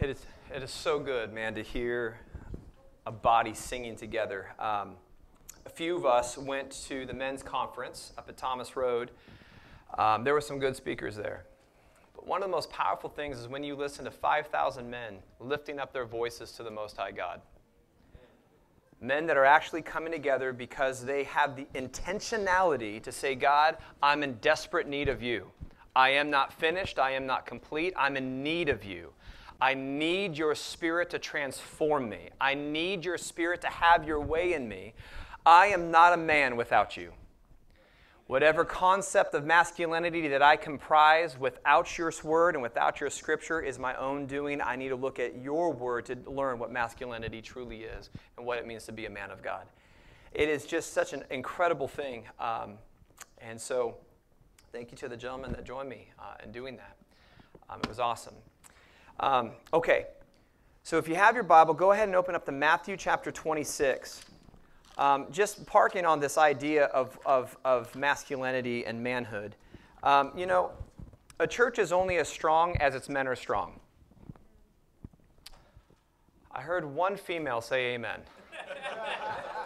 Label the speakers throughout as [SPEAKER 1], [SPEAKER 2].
[SPEAKER 1] It is, it is so good, man, to hear a body singing together. Um, a few of us went to the men's conference up at Thomas Road. Um, there were some good speakers there. But one of the most powerful things is when you listen to 5,000 men lifting up their voices to the Most High God. Men that are actually coming together because they have the intentionality to say, God, I'm in desperate need of you. I am not finished. I am not complete. I'm in need of you. I need your spirit to transform me. I need your spirit to have your way in me. I am not a man without you. Whatever concept of masculinity that I comprise without your word and without your scripture is my own doing. I need to look at your word to learn what masculinity truly is and what it means to be a man of God. It is just such an incredible thing. Um, and so, thank you to the gentleman that joined me uh, in doing that. Um, it was awesome. Um, okay, so if you have your Bible, go ahead and open up to Matthew chapter 26. Um, just parking on this idea of, of, of masculinity and manhood. Um, you know, a church is only as strong as its men are strong. I heard one female say amen.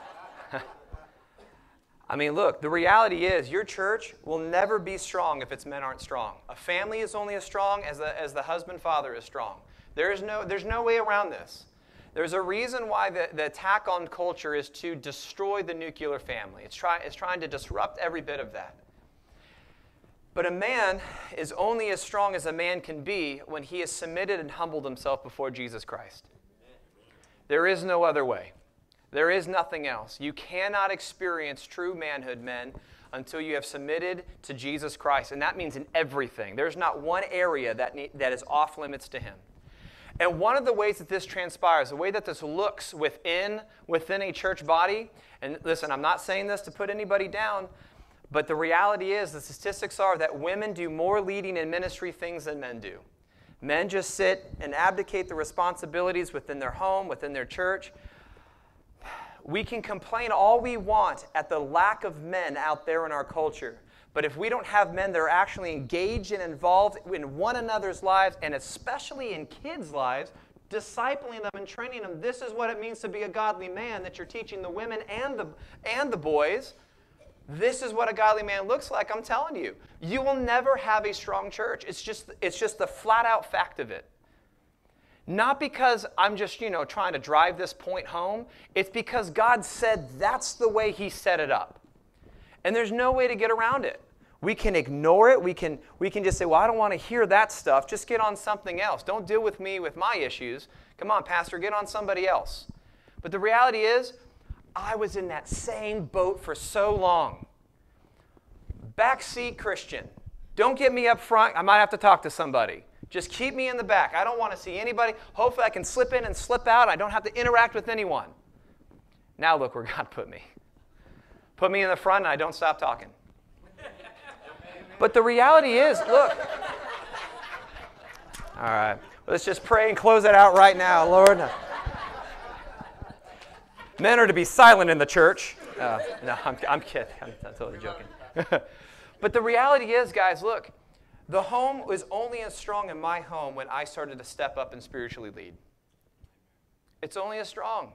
[SPEAKER 1] I mean, look, the reality is your church will never be strong if its men aren't strong. A family is only as strong as the, as the husband father is strong. There is no, there's no way around this. There's a reason why the, the attack on culture is to destroy the nuclear family. It's, try, it's trying to disrupt every bit of that. But a man is only as strong as a man can be when he has submitted and humbled himself before Jesus Christ. There is no other way. There is nothing else. You cannot experience true manhood, men, until you have submitted to Jesus Christ. And that means in everything. There's not one area that, that is off limits to Him. And one of the ways that this transpires, the way that this looks within, within a church body, and listen, I'm not saying this to put anybody down, but the reality is, the statistics are that women do more leading in ministry things than men do. Men just sit and abdicate the responsibilities within their home, within their church. We can complain all we want at the lack of men out there in our culture. But if we don't have men that are actually engaged and involved in one another's lives, and especially in kids' lives, discipling them and training them, this is what it means to be a godly man that you're teaching the women and the, and the boys. This is what a godly man looks like, I'm telling you. You will never have a strong church. It's just, it's just the flat out fact of it. Not because I'm just, you know, trying to drive this point home. It's because God said that's the way He set it up. And there's no way to get around it. We can ignore it. We can, we can just say, well, I don't want to hear that stuff. Just get on something else. Don't deal with me with my issues. Come on, Pastor, get on somebody else. But the reality is, I was in that same boat for so long. Backseat Christian. Don't get me up front. I might have to talk to somebody. Just keep me in the back. I don't want to see anybody. Hopefully, I can slip in and slip out. I don't have to interact with anyone. Now, look where God put me. Put me in the front, and I don't stop talking. But the reality is look. All right. Let's just pray and close it out right now, Lord. Men are to be silent in the church. Uh, no, I'm, I'm kidding. I'm, I'm totally joking. but the reality is, guys, look. The home was only as strong in my home when I started to step up and spiritually lead. It's only as strong.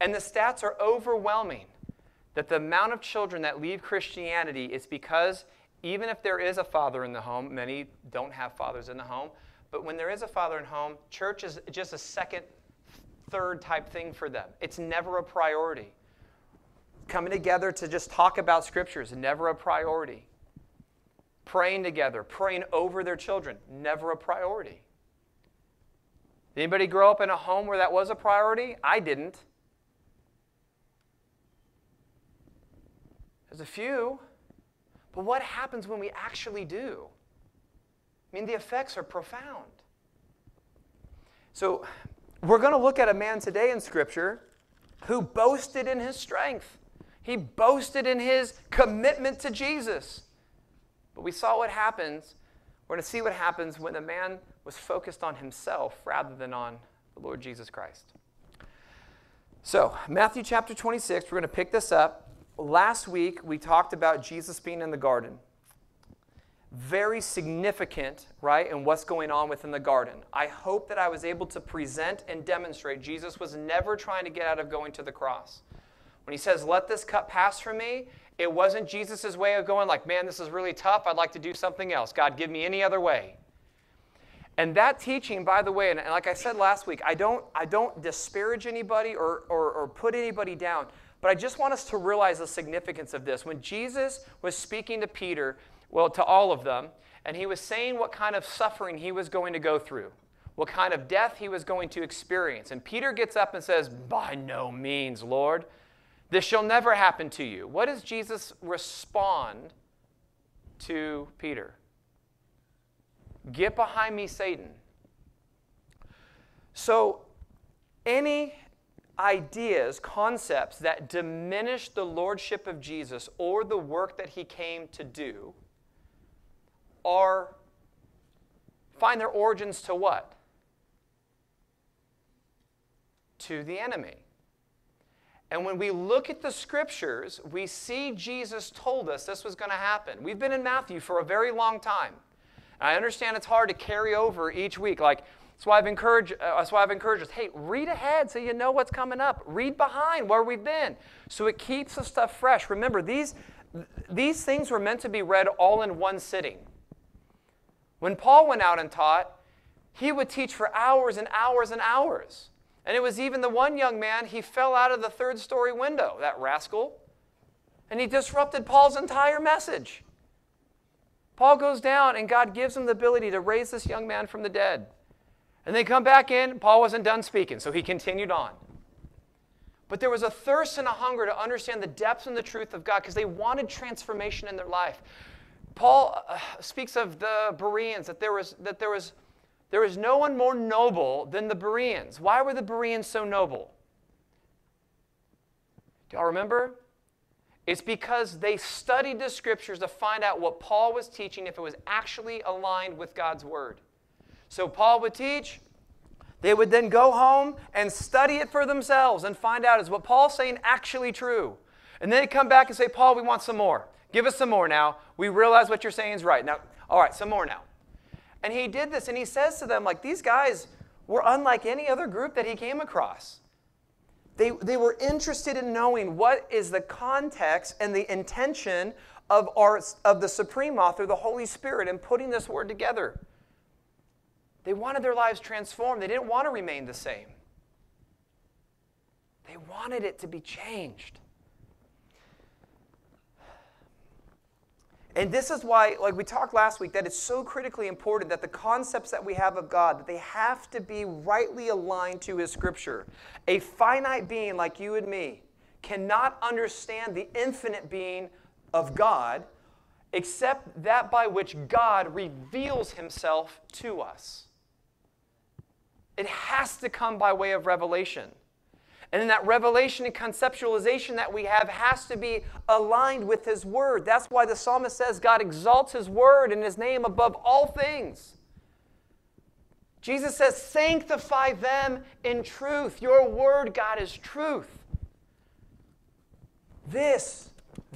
[SPEAKER 1] And the stats are overwhelming that the amount of children that leave Christianity is because even if there is a father in the home, many don't have fathers in the home, but when there is a father in home, church is just a second, third type thing for them. It's never a priority. Coming together to just talk about scriptures, is never a priority praying together, praying over their children, never a priority. Did Anybody grow up in a home where that was a priority? I didn't. There's a few. But what happens when we actually do? I mean, the effects are profound. So, we're going to look at a man today in Scripture who boasted in his strength. He boasted in his commitment to Jesus. But we saw what happens. We're going to see what happens when the man was focused on himself rather than on the Lord Jesus Christ. So, Matthew chapter 26, we're going to pick this up. Last week, we talked about Jesus being in the garden. very significant, right, in what's going on within the garden. I hope that I was able to present and demonstrate Jesus was never trying to get out of going to the cross. When he says, Let this cup pass from me, it wasn't Jesus' way of going, like, man, this is really tough. I'd like to do something else. God, give me any other way. And that teaching, by the way, and like I said last week, I don't, I don't disparage anybody or, or, or put anybody down, but I just want us to realize the significance of this. When Jesus was speaking to Peter, well, to all of them, and he was saying what kind of suffering he was going to go through, what kind of death he was going to experience. And Peter gets up and says, By no means, Lord. This shall never happen to you. What does Jesus respond to Peter? Get behind me, Satan. So, any ideas, concepts that diminish the lordship of Jesus or the work that he came to do are find their origins to what? To the enemy. And when we look at the scriptures, we see Jesus told us this was going to happen. We've been in Matthew for a very long time. I understand it's hard to carry over each week. Like, that's why I've encouraged, uh, that's why I've encouraged us, hey, read ahead so you know what's coming up. Read behind where we've been. So it keeps the stuff fresh. Remember, these, these things were meant to be read all in one sitting. When Paul went out and taught, he would teach for hours and hours and hours. And it was even the one young man, he fell out of the third story window, that rascal. And he disrupted Paul's entire message. Paul goes down, and God gives him the ability to raise this young man from the dead. And they come back in. Paul wasn't done speaking, so he continued on. But there was a thirst and a hunger to understand the depth and the truth of God because they wanted transformation in their life. Paul uh, speaks of the Bereans, that there was, that there was there is no one more noble than the Bereans. Why were the Bereans so noble? Do y'all remember? It's because they studied the scriptures to find out what Paul was teaching, if it was actually aligned with God's word. So Paul would teach, they would then go home and study it for themselves and find out is what Paul's saying actually true? And then they come back and say, Paul, we want some more. Give us some more now. We realize what you're saying is right. Now, all right, some more now. And he did this, and he says to them, like, these guys were unlike any other group that he came across. They, they were interested in knowing what is the context and the intention of, our, of the supreme author, the Holy Spirit, in putting this word together. They wanted their lives transformed. They didn't want to remain the same. They wanted it to be changed. And this is why, like we talked last week, that it's so critically important that the concepts that we have of God, that they have to be rightly aligned to His Scripture. A finite being like you and me cannot understand the infinite being of God except that by which God reveals Himself to us. It has to come by way of revelation. And then that revelation and conceptualization that we have has to be aligned with His Word. That's why the psalmist says God exalts His Word and His name above all things. Jesus says, Sanctify them in truth. Your Word, God, is truth. This,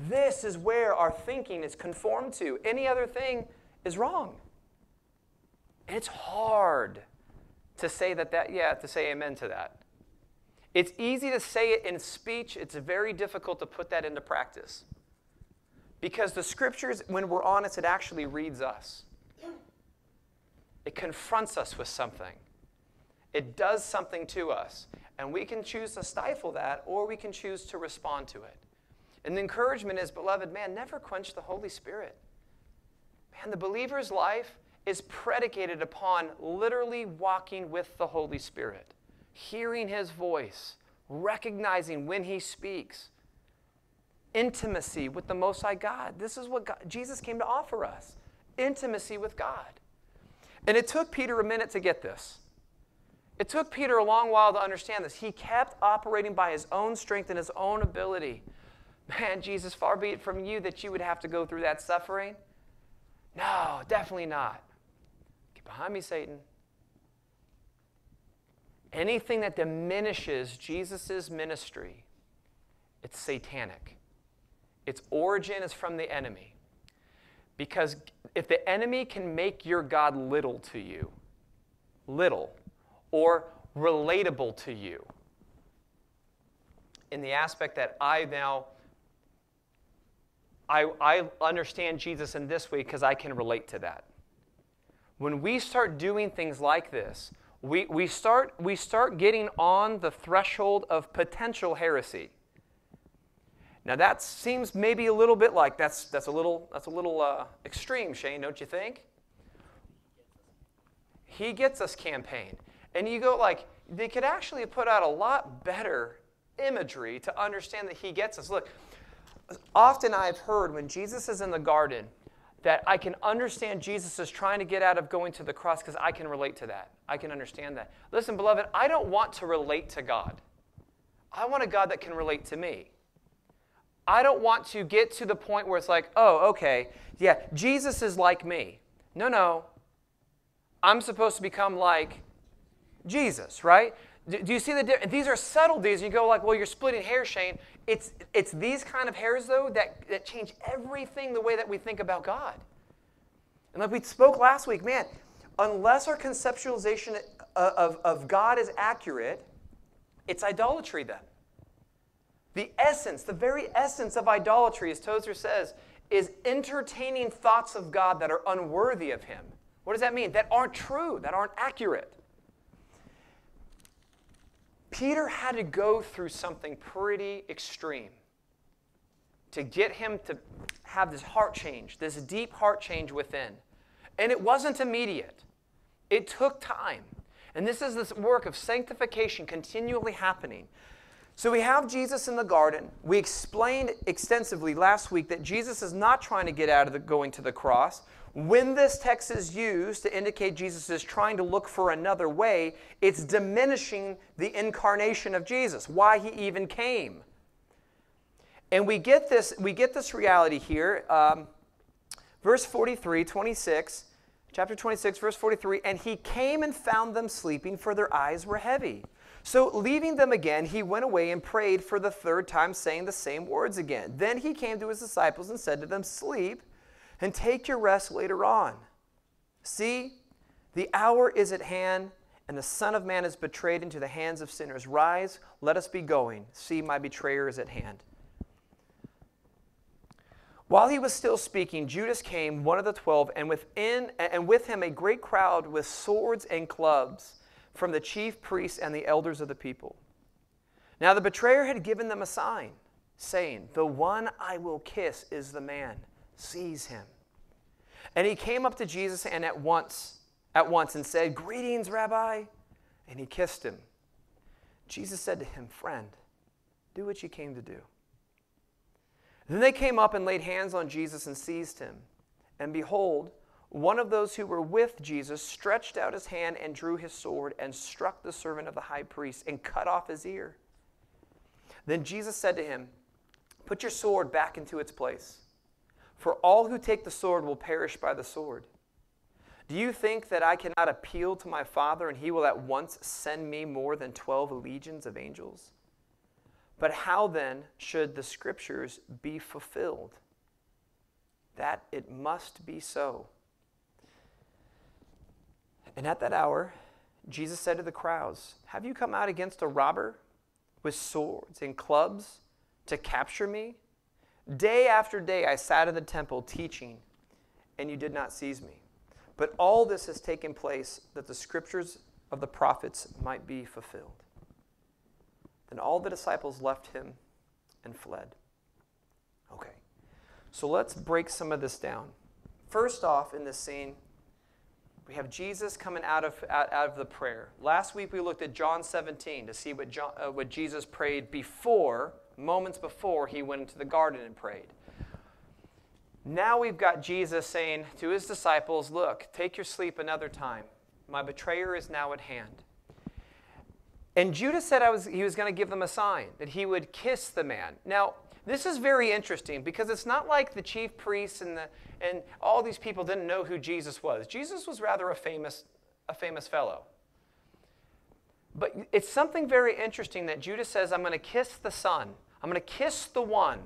[SPEAKER 1] this is where our thinking is conformed to. Any other thing is wrong. And it's hard to say that, that, yeah, to say amen to that. It's easy to say it in speech, it's very difficult to put that into practice. Because the scriptures, when we're honest, it actually reads us. It confronts us with something. It does something to us. And we can choose to stifle that or we can choose to respond to it. And the encouragement is, beloved, man, never quench the Holy Spirit. Man, the believer's life is predicated upon literally walking with the Holy Spirit hearing his voice, recognizing when he speaks, intimacy with the Most High God. This is what God, Jesus came to offer us intimacy with God. And it took Peter a minute to get this. It took Peter a long while to understand this. He kept operating by his own strength and his own ability. Man, Jesus, far be it from you that you would have to go through that suffering. No, definitely not. Get behind me, Satan. Anything that diminishes Jesus' ministry, it's satanic. Its origin is from the enemy. Because if the enemy can make your God little to you, little, or relatable to you, in the aspect that I now I, I understand Jesus in this way because I can relate to that. When we start doing things like this, we, we, start, we start getting on the threshold of potential heresy. Now that seems maybe a little bit like that's, that's a little, that's a little uh, extreme, Shane, don't you think? He gets us campaign. And you go like, they could actually put out a lot better imagery to understand that he gets us. Look, often I've heard when Jesus is in the garden that I can understand Jesus is trying to get out of going to the cross because I can relate to that. I can understand that. Listen, beloved, I don't want to relate to God. I want a God that can relate to me. I don't want to get to the point where it's like, oh, okay, yeah, Jesus is like me. No, no. I'm supposed to become like Jesus, right? Do, you see the difference? These are subtleties. You go like, well, you're splitting hairs, Shane. It's, it's these kind of hairs, though, that, that change everything the way that we think about God. And like we spoke last week, man, unless our conceptualization of, of, of God is accurate, it's idolatry then. The essence, the very essence of idolatry, as Tozer says, is entertaining thoughts of God that are unworthy of Him. What does that mean? That aren't true, that aren't accurate. Peter had to go through something pretty extreme to get him to have this heart change, this deep heart change within. And it wasn't immediate, it took time. And this is this work of sanctification continually happening. So we have Jesus in the garden. We explained extensively last week that Jesus is not trying to get out of the going to the cross. When this text is used to indicate Jesus is trying to look for another way, it's diminishing the incarnation of Jesus, why he even came. And we get this, we get this reality here. Um, verse 43, 26, chapter 26, verse 43 And he came and found them sleeping, for their eyes were heavy. So, leaving them again, he went away and prayed for the third time, saying the same words again. Then he came to his disciples and said to them, Sleep and take your rest later on. See, the hour is at hand, and the Son of Man is betrayed into the hands of sinners. Rise, let us be going. See, my betrayer is at hand. While he was still speaking, Judas came, one of the twelve, and, within, and with him a great crowd with swords and clubs from the chief priests and the elders of the people. Now the betrayer had given them a sign, saying, The one I will kiss is the man seize him. And he came up to Jesus and at once, at once and said, Greetings, Rabbi. And he kissed him. Jesus said to him, Friend, do what you came to do. Then they came up and laid hands on Jesus and seized him. And behold, one of those who were with Jesus stretched out his hand and drew his sword and struck the servant of the high priest and cut off his ear. Then Jesus said to him, Put your sword back into its place. For all who take the sword will perish by the sword. Do you think that I cannot appeal to my Father and he will at once send me more than 12 legions of angels? But how then should the scriptures be fulfilled? That it must be so. And at that hour, Jesus said to the crowds, Have you come out against a robber with swords and clubs to capture me? Day after day I sat in the temple teaching, and you did not seize me. But all this has taken place that the scriptures of the prophets might be fulfilled. Then all the disciples left him and fled. Okay, so let's break some of this down. First off, in this scene, we have Jesus coming out of, out, out of the prayer. Last week we looked at John 17 to see what, John, uh, what Jesus prayed before moments before he went into the garden and prayed. Now we've got Jesus saying to his disciples, Look, take your sleep another time. My betrayer is now at hand. And Judas said I was, he was going to give them a sign, that he would kiss the man. Now, this is very interesting because it's not like the chief priests and, the, and all these people didn't know who Jesus was. Jesus was rather a famous, a famous fellow. But it's something very interesting that Judas says, I'm going to kiss the Son. I'm going to kiss the one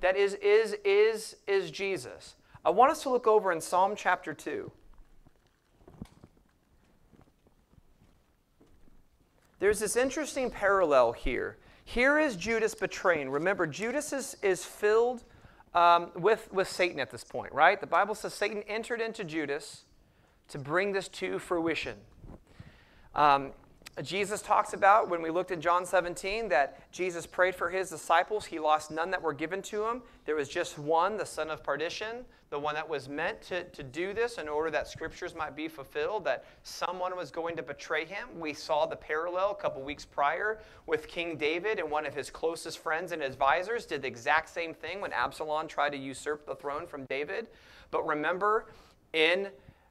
[SPEAKER 1] that is, is, is, is Jesus. I want us to look over in Psalm chapter 2. There's this interesting parallel here. Here is Judas betraying. Remember, Judas is, is filled um, with, with Satan at this point, right? The Bible says Satan entered into Judas to bring this to fruition. Um, Jesus talks about when we looked in John 17 that Jesus prayed for his disciples. He lost none that were given to him. There was just one, the son of perdition, the one that was meant to, to do this in order that scriptures might be fulfilled, that someone was going to betray him. We saw the parallel a couple weeks prior with King David and one of his closest friends and advisors did the exact same thing when Absalom tried to usurp the throne from David. But remember, in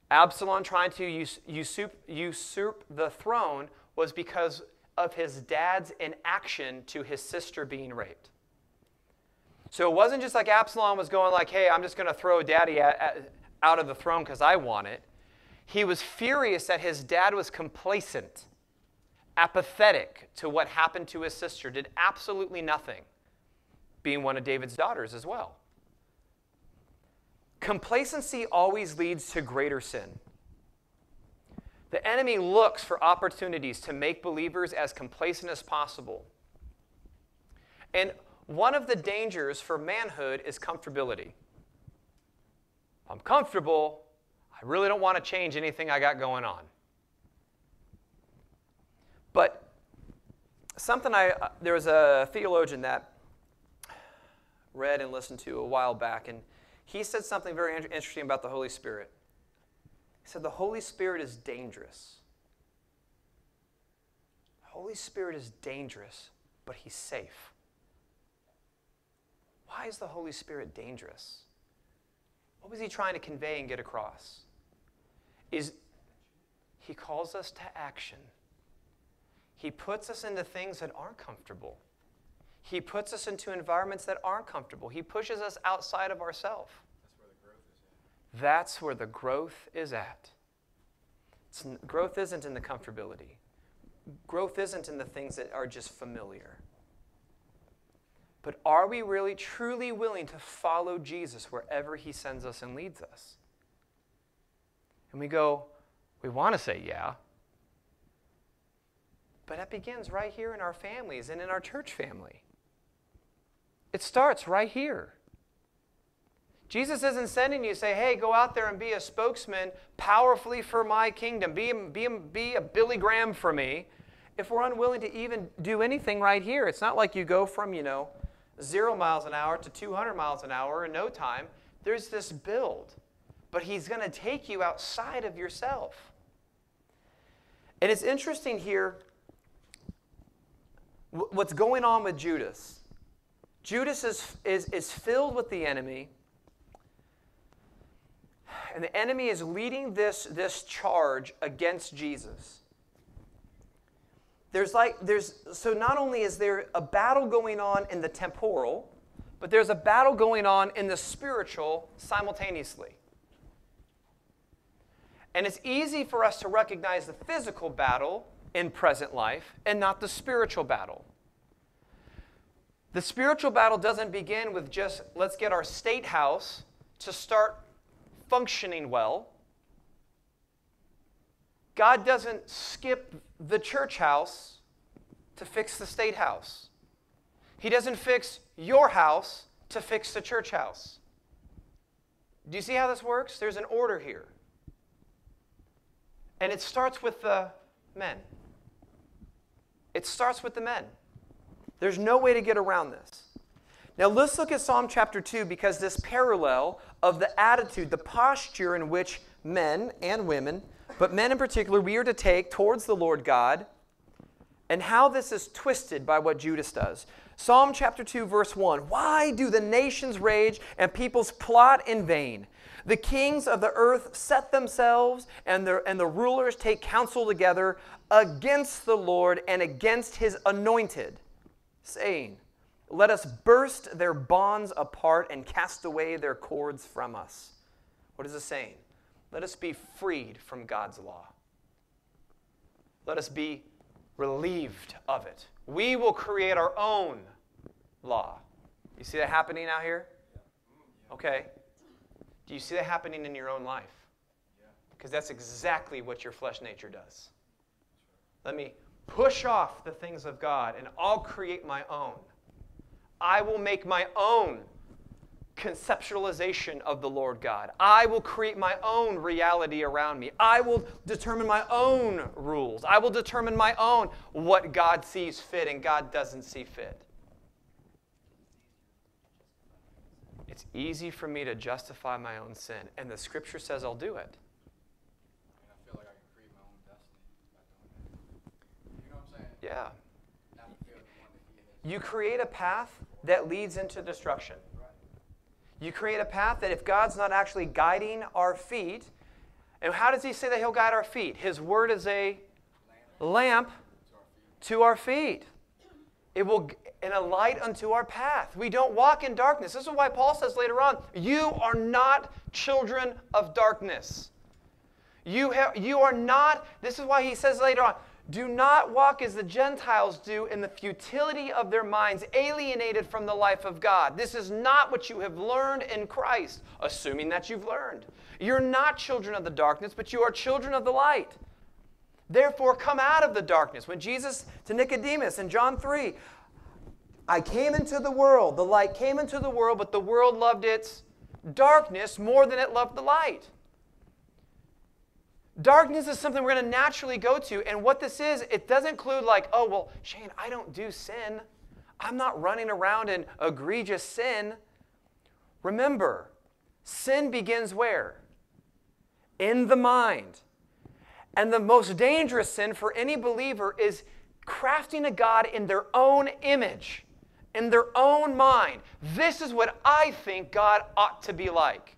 [SPEAKER 1] Absalom trying to usurp, usurp the throne, was because of his dad's inaction to his sister being raped. So it wasn't just like Absalom was going like, "Hey, I'm just going to throw daddy at, at, out of the throne because I want it." He was furious that his dad was complacent, apathetic to what happened to his sister, did absolutely nothing, being one of David's daughters as well. Complacency always leads to greater sin. The enemy looks for opportunities to make believers as complacent as possible. And one of the dangers for manhood is comfortability. I'm comfortable. I really don't want to change anything I got going on. But something I, uh, there was a theologian that read and listened to a while back, and he said something very interesting about the Holy Spirit. He said, The Holy Spirit is dangerous. The Holy Spirit is dangerous, but He's safe. Why is the Holy Spirit dangerous? What was He trying to convey and get across? Is He calls us to action. He puts us into things that aren't comfortable. He puts us into environments that aren't comfortable. He pushes us outside of ourselves. That's where the growth is at. It's, growth isn't in the comfortability, growth isn't in the things that are just familiar. But are we really truly willing to follow Jesus wherever he sends us and leads us? And we go, we want to say yeah. But that begins right here in our families and in our church family. It starts right here. Jesus isn't sending you say, hey, go out there and be a spokesman powerfully for my kingdom. Be, be, be a Billy Graham for me. If we're unwilling to even do anything right here, it's not like you go from, you know, zero miles an hour to 200 miles an hour in no time. There's this build. But he's going to take you outside of yourself. And it's interesting here what's going on with Judas. Judas is, is, is filled with the enemy and the enemy is leading this, this charge against Jesus. There's like, there's, so not only is there a battle going on in the temporal, but there's a battle going on in the spiritual simultaneously. And it's easy for us to recognize the physical battle in present life and not the spiritual battle. The spiritual battle doesn't begin with just let's get our state house to start functioning well. God doesn't skip the church house to fix the state house. He doesn't fix your house to fix the church house. Do you see how this works? There's an order here. And it starts with the men. It starts with the men. There's no way to get around this. Now let's look at Psalm chapter 2 because this parallel of the attitude, the posture in which men and women, but men in particular, we are to take towards the Lord God, and how this is twisted by what Judas does. Psalm chapter 2, verse 1 Why do the nations rage and peoples plot in vain? The kings of the earth set themselves, and the, and the rulers take counsel together against the Lord and against his anointed, saying, let us burst their bonds apart and cast away their cords from us. What is it saying? Let us be freed from God's law. Let us be relieved of it. We will create our own law. You see that happening out here? Okay. Do you see that happening in your own life? Because that's exactly what your flesh nature does. Let me push off the things of God and I'll create my own. I will make my own conceptualization of the Lord God. I will create my own reality around me. I will determine my own rules. I will determine my own what God sees fit and God doesn't see fit. It's easy for me to justify my own sin, and the scripture says I'll do it. Yeah. You create a path that leads into destruction. You create a path that if God's not actually guiding our feet, and how does He say that He'll guide our feet? His word is a lamp to our feet. It will and a light unto our path. We don't walk in darkness. This is why Paul says later on, you are not children of darkness. You, have, you are not, this is why he says later on, do not walk as the Gentiles do in the futility of their minds, alienated from the life of God. This is not what you have learned in Christ, assuming that you've learned. You're not children of the darkness, but you are children of the light. Therefore, come out of the darkness. When Jesus to Nicodemus in John 3, I came into the world, the light came into the world, but the world loved its darkness more than it loved the light. Darkness is something we're going to naturally go to. And what this is, it doesn't include, like, oh, well, Shane, I don't do sin. I'm not running around in egregious sin. Remember, sin begins where? In the mind. And the most dangerous sin for any believer is crafting a God in their own image, in their own mind. This is what I think God ought to be like.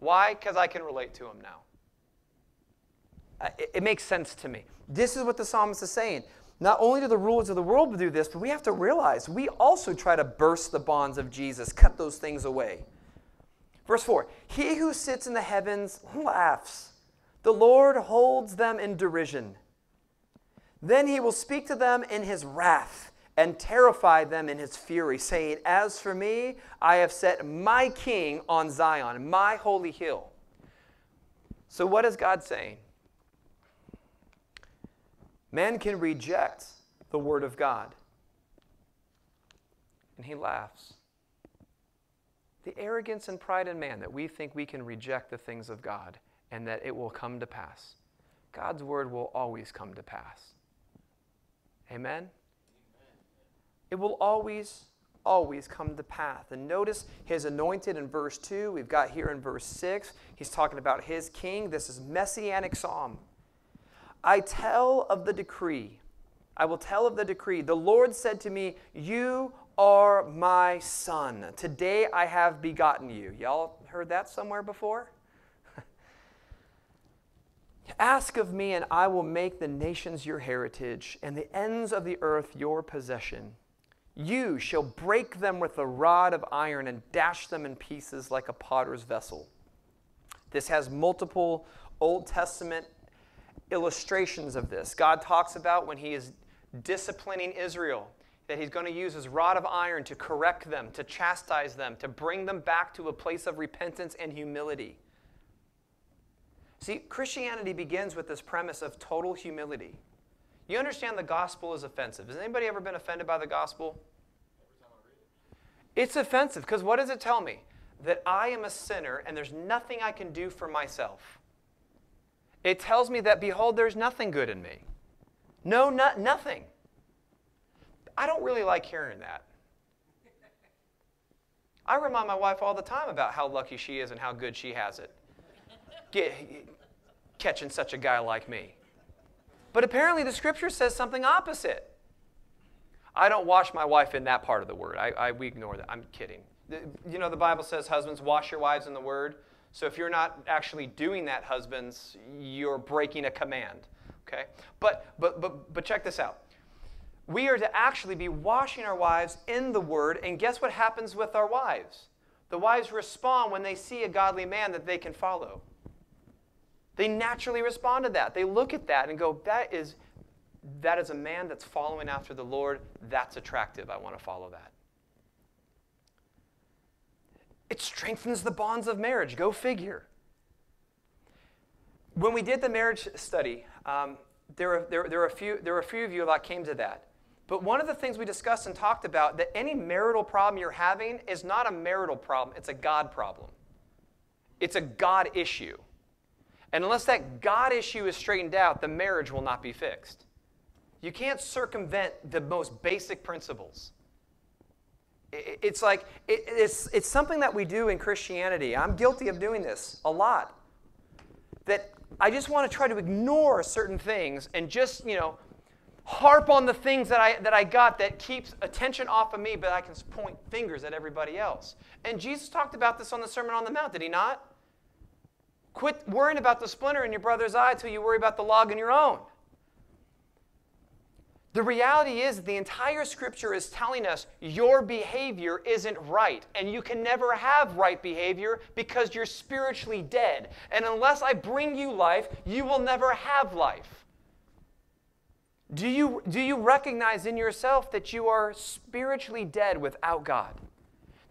[SPEAKER 1] Why? Because I can relate to him now Uh, it, it makes sense to me. This is what the psalmist is saying. Not only do the rulers of the world do this, but we have to realize we also try to burst the bonds of Jesus, cut those things away. Verse 4 He who sits in the heavens laughs, the Lord holds them in derision. Then he will speak to them in his wrath and terrify them in his fury, saying, As for me, I have set my king on Zion, my holy hill. So, what is God saying? Man can reject the Word of God. And he laughs. The arrogance and pride in man that we think we can reject the things of God and that it will come to pass. God's Word will always come to pass. Amen? Amen. It will always, always come to pass. And notice his anointed in verse 2. We've got here in verse 6. He's talking about his king. This is messianic psalm. I tell of the decree. I will tell of the decree. The Lord said to me, You are my son. Today I have begotten you. Y'all heard that somewhere before? Ask of me, and I will make the nations your heritage, and the ends of the earth your possession. You shall break them with a rod of iron and dash them in pieces like a potter's vessel. This has multiple Old Testament illustrations of this. God talks about when he is disciplining Israel, that he's going to use his rod of iron to correct them, to chastise them, to bring them back to a place of repentance and humility. See, Christianity begins with this premise of total humility. You understand the gospel is offensive. Has anybody ever been offended by the gospel? It's offensive because what does it tell me? That I am a sinner and there's nothing I can do for myself. It tells me that, behold, there's nothing good in me. No, not, nothing. I don't really like hearing that. I remind my wife all the time about how lucky she is and how good she has it. Get, catching such a guy like me. But apparently, the scripture says something opposite. I don't wash my wife in that part of the word. I, I, we ignore that. I'm kidding. You know, the Bible says, Husbands, wash your wives in the word. So if you're not actually doing that, husbands, you're breaking a command. Okay? But but but but check this out. We are to actually be washing our wives in the word, and guess what happens with our wives? The wives respond when they see a godly man that they can follow. They naturally respond to that. They look at that and go, that is that is a man that's following after the Lord. That's attractive. I want to follow that. It strengthens the bonds of marriage. Go figure. When we did the marriage study, um, there, were, there, there, were a few, there were a few of you that came to that. But one of the things we discussed and talked about that any marital problem you're having is not a marital problem, it's a God problem. It's a God issue. And unless that God issue is straightened out, the marriage will not be fixed. You can't circumvent the most basic principles. It's like, it's, it's something that we do in Christianity. I'm guilty of doing this a lot. That I just want to try to ignore certain things and just, you know, harp on the things that I, that I got that keeps attention off of me, but I can point fingers at everybody else. And Jesus talked about this on the Sermon on the Mount, did he not? Quit worrying about the splinter in your brother's eye until you worry about the log in your own. The reality is, the entire scripture is telling us your behavior isn't right, and you can never have right behavior because you're spiritually dead. And unless I bring you life, you will never have life. Do you, do you recognize in yourself that you are spiritually dead without God?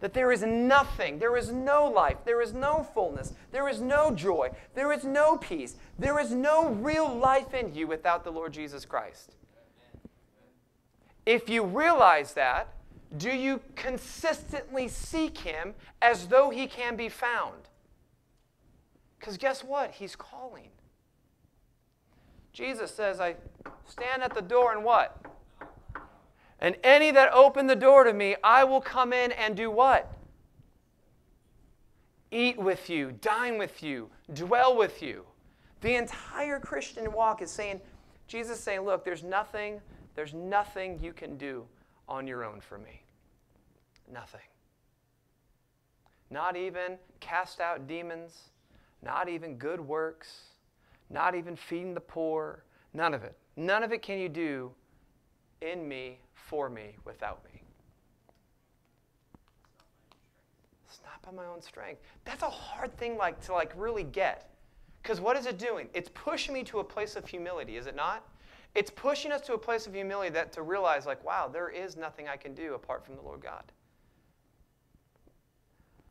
[SPEAKER 1] That there is nothing, there is no life, there is no fullness, there is no joy, there is no peace, there is no real life in you without the Lord Jesus Christ. If you realize that, do you consistently seek him as though he can be found? Because guess what? He's calling. Jesus says, I stand at the door and what? And any that open the door to me, I will come in and do what? Eat with you, dine with you, dwell with you. The entire Christian walk is saying, Jesus is saying, look, there's nothing there's nothing you can do on your own for me. Nothing. Not even cast out demons, not even good works, not even feeding the poor. None of it. None of it can you do in me, for me, without me. It's not by my own strength. That's a hard thing like to like really get. Because what is it doing? It's pushing me to a place of humility, is it not? It's pushing us to a place of humility that to realize, like, wow, there is nothing I can do apart from the Lord God.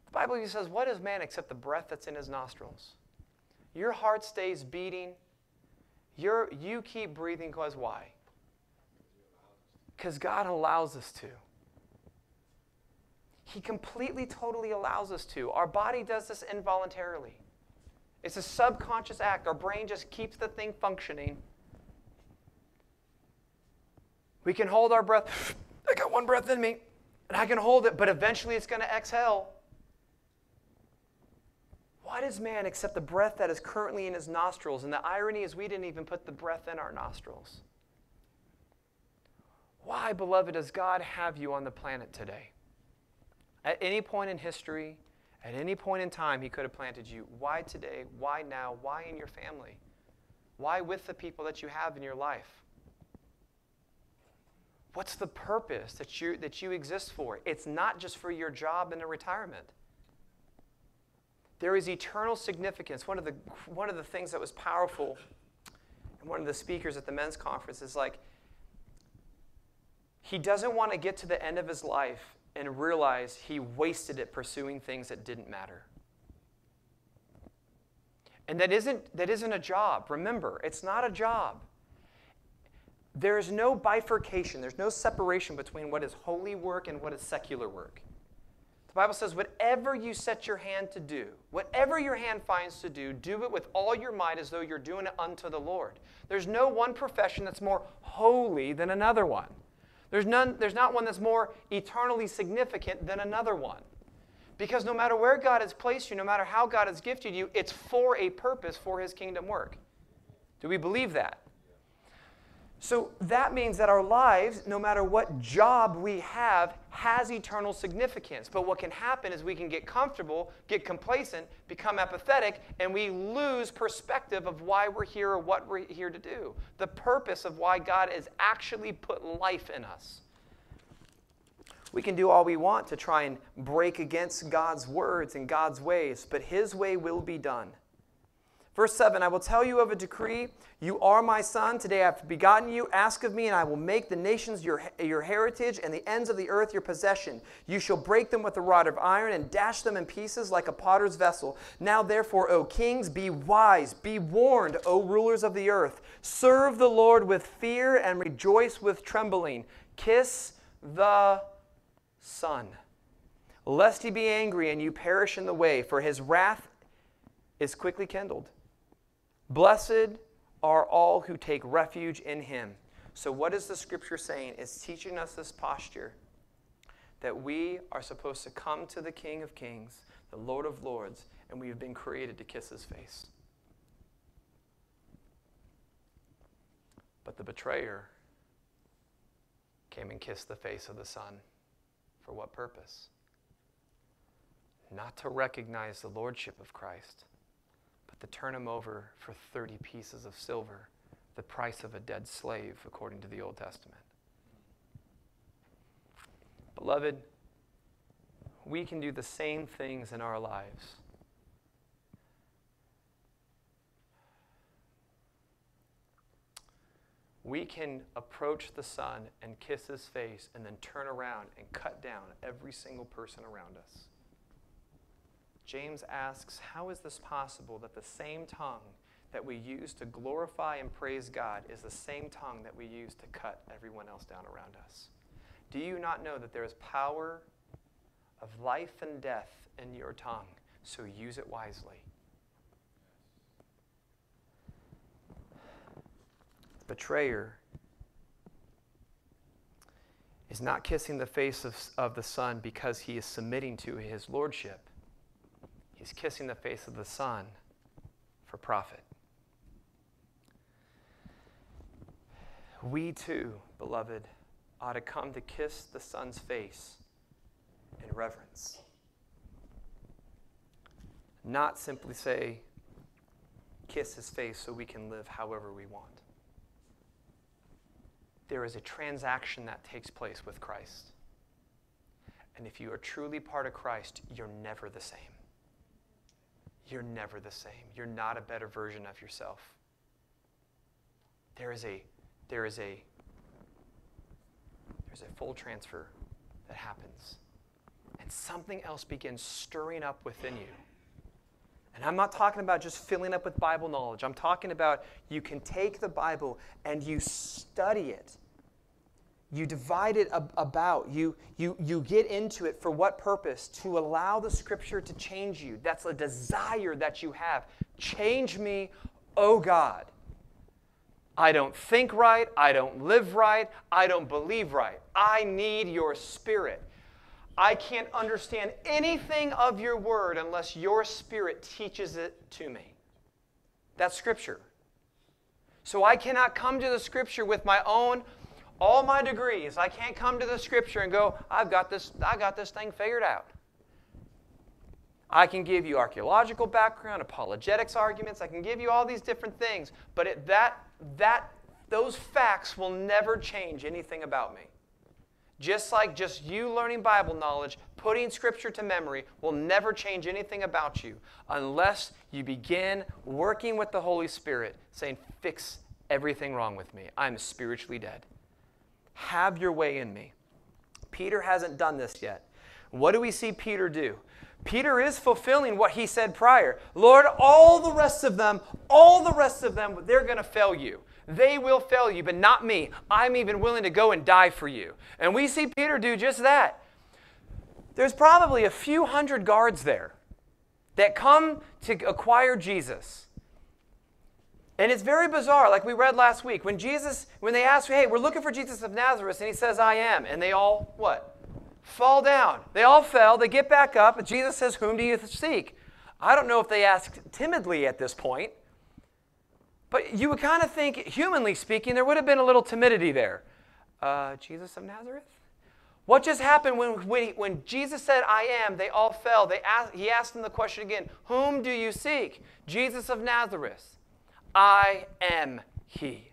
[SPEAKER 1] The Bible says, What is man except the breath that's in his nostrils? Your heart stays beating. You're, you keep breathing because why? Because God allows us to. He completely, totally allows us to. Our body does this involuntarily. It's a subconscious act. Our brain just keeps the thing functioning we can hold our breath. I got one breath in me, and I can hold it, but eventually it's going to exhale. What is man except the breath that is currently in his nostrils? And the irony is, we didn't even put the breath in our nostrils. Why, beloved, does God have you on the planet today? At any point in history, at any point in time, He could have planted you. Why today? Why now? Why in your family? Why with the people that you have in your life? What's the purpose that you, that you exist for? It's not just for your job and a retirement. There is eternal significance. One of the, one of the things that was powerful, and one of the speakers at the men's conference is like, he doesn't want to get to the end of his life and realize he wasted it pursuing things that didn't matter. And that isn't, that isn't a job. Remember, it's not a job. There is no bifurcation, there's no separation between what is holy work and what is secular work. The Bible says, whatever you set your hand to do, whatever your hand finds to do, do it with all your might as though you're doing it unto the Lord. There's no one profession that's more holy than another one. There's, none, there's not one that's more eternally significant than another one. Because no matter where God has placed you, no matter how God has gifted you, it's for a purpose for his kingdom work. Do we believe that? So that means that our lives, no matter what job we have, has eternal significance. But what can happen is we can get comfortable, get complacent, become apathetic, and we lose perspective of why we're here or what we're here to do. The purpose of why God has actually put life in us. We can do all we want to try and break against God's words and God's ways, but His way will be done. Verse 7 I will tell you of a decree. You are my son. Today I have begotten you. Ask of me, and I will make the nations your, your heritage and the ends of the earth your possession. You shall break them with a rod of iron and dash them in pieces like a potter's vessel. Now, therefore, O kings, be wise, be warned, O rulers of the earth. Serve the Lord with fear and rejoice with trembling. Kiss the Son, lest he be angry and you perish in the way, for his wrath is quickly kindled. Blessed are all who take refuge in him. So, what is the scripture saying? It's teaching us this posture that we are supposed to come to the King of Kings, the Lord of Lords, and we have been created to kiss his face. But the betrayer came and kissed the face of the Son. For what purpose? Not to recognize the lordship of Christ to turn him over for 30 pieces of silver, the price of a dead slave, according to the Old Testament. Beloved, we can do the same things in our lives. We can approach the Son and kiss his face and then turn around and cut down every single person around us. James asks, How is this possible that the same tongue that we use to glorify and praise God is the same tongue that we use to cut everyone else down around us? Do you not know that there is power of life and death in your tongue? So use it wisely. The betrayer is not kissing the face of, of the Son because he is submitting to his lordship He's kissing the face of the Son for profit. We too, beloved, ought to come to kiss the Son's face in reverence. Not simply say, kiss his face so we can live however we want. There is a transaction that takes place with Christ. And if you are truly part of Christ, you're never the same you're never the same. You're not a better version of yourself. There is a there is a there's a full transfer that happens. And something else begins stirring up within you. And I'm not talking about just filling up with Bible knowledge. I'm talking about you can take the Bible and you study it you divide it ab- about. You, you you get into it for what purpose? To allow the scripture to change you. That's a desire that you have. Change me oh god. I don't think right. I don't live right. I don't believe right. I need your spirit. I can't understand anything of your word unless your spirit teaches it to me. That's scripture. So i cannot come to the scripture with my own all my degrees. I can't come to the scripture and go, I've got this, I got this thing figured out. I can give you archaeological background, apologetics arguments, I can give you all these different things, but it, that, that, those facts will never change anything about me. Just like just you learning Bible knowledge, putting scripture to memory will never change anything about you unless you begin working with the Holy Spirit, saying, Fix everything wrong with me. I'm spiritually dead. Have your way in me. Peter hasn't done this yet. What do we see Peter do? Peter is fulfilling what he said prior. Lord, all the rest of them, all the rest of them, they're going to fail you. They will fail you, but not me. I'm even willing to go and die for you. And we see Peter do just that. There's probably a few hundred guards there that come to acquire Jesus. And it's very bizarre, like we read last week, when Jesus, when they ask, hey, we're looking for Jesus of Nazareth, and he says, I am. And they all, what? Fall down. They all fell. They get back up, and Jesus says, Whom do you seek? I don't know if they asked timidly at this point, but you would kind of think, humanly speaking, there would have been a little timidity there. Uh, Jesus of Nazareth? What just happened when, when, when Jesus said, I am, they all fell. They asked, he asked them the question again Whom do you seek? Jesus of Nazareth. I am he.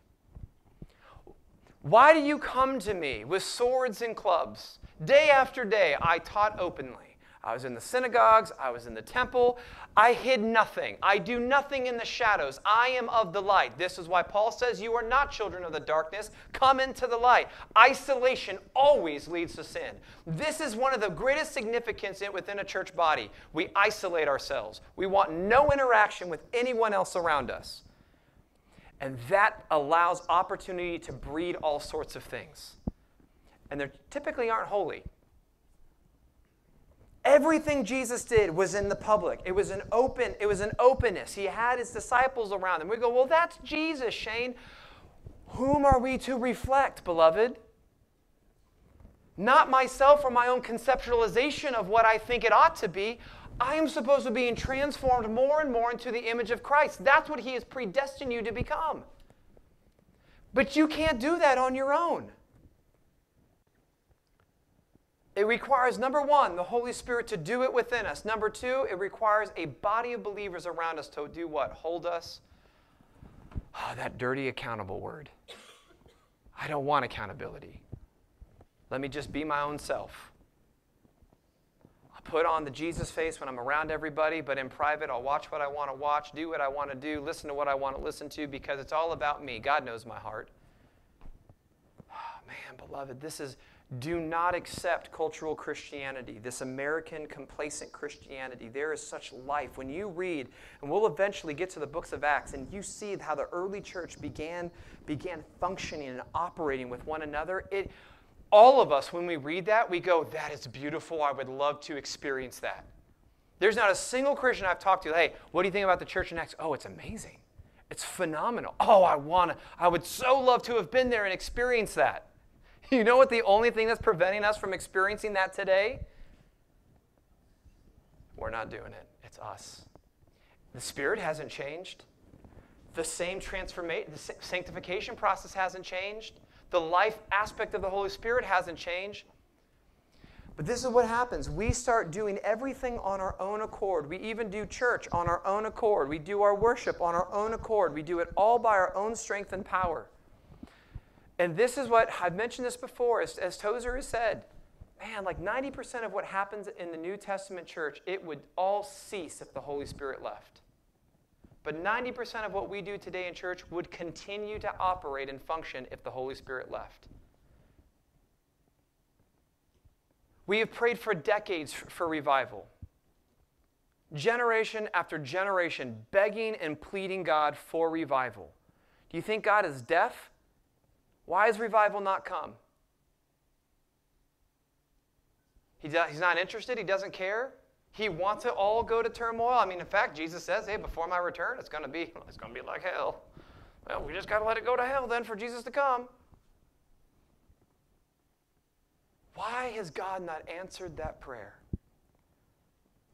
[SPEAKER 1] Why do you come to me with swords and clubs? Day after day, I taught openly. I was in the synagogues. I was in the temple. I hid nothing. I do nothing in the shadows. I am of the light. This is why Paul says, You are not children of the darkness. Come into the light. Isolation always leads to sin. This is one of the greatest significance within a church body. We isolate ourselves, we want no interaction with anyone else around us. And that allows opportunity to breed all sorts of things. And they typically aren't holy. Everything Jesus did was in the public. It was an open, it was an openness. He had his disciples around him. We go, well, that's Jesus, Shane. Whom are we to reflect, beloved? Not myself or my own conceptualization of what I think it ought to be. I am supposed to be transformed more and more into the image of Christ. That's what He has predestined you to become. But you can't do that on your own. It requires, number one, the Holy Spirit to do it within us. Number two, it requires a body of believers around us to do what? Hold us. Oh, that dirty accountable word. I don't want accountability. Let me just be my own self. Put on the Jesus face when I'm around everybody, but in private, I'll watch what I want to watch, do what I want to do, listen to what I want to listen to because it's all about me. God knows my heart. Oh, man, beloved, this is do not accept cultural Christianity, this American complacent Christianity. There is such life. When you read, and we'll eventually get to the books of Acts, and you see how the early church began, began functioning and operating with one another, it, all of us, when we read that, we go, That is beautiful. I would love to experience that. There's not a single Christian I've talked to, hey, what do you think about the church Acts? Oh, it's amazing. It's phenomenal. Oh, I want to, I would so love to have been there and experienced that. You know what the only thing that's preventing us from experiencing that today? We're not doing it. It's us. The Spirit hasn't changed. The same transformation, the sanctification process hasn't changed. The life aspect of the Holy Spirit hasn't changed. But this is what happens. We start doing everything on our own accord. We even do church on our own accord. We do our worship on our own accord. We do it all by our own strength and power. And this is what I've mentioned this before, as, as Tozer has said. Man, like 90% of what happens in the New Testament church, it would all cease if the Holy Spirit left. But 90% of what we do today in church would continue to operate and function if the Holy Spirit left. We have prayed for decades for revival. Generation after generation, begging and pleading God for revival. Do you think God is deaf? Why has revival not come? He's not interested. He doesn't care. He wants it all go to turmoil. I mean, in fact, Jesus says, "Hey, before my return, it's going to be it's going to be like hell." Well, we just got to let it go to hell then for Jesus to come. Why has God not answered that prayer?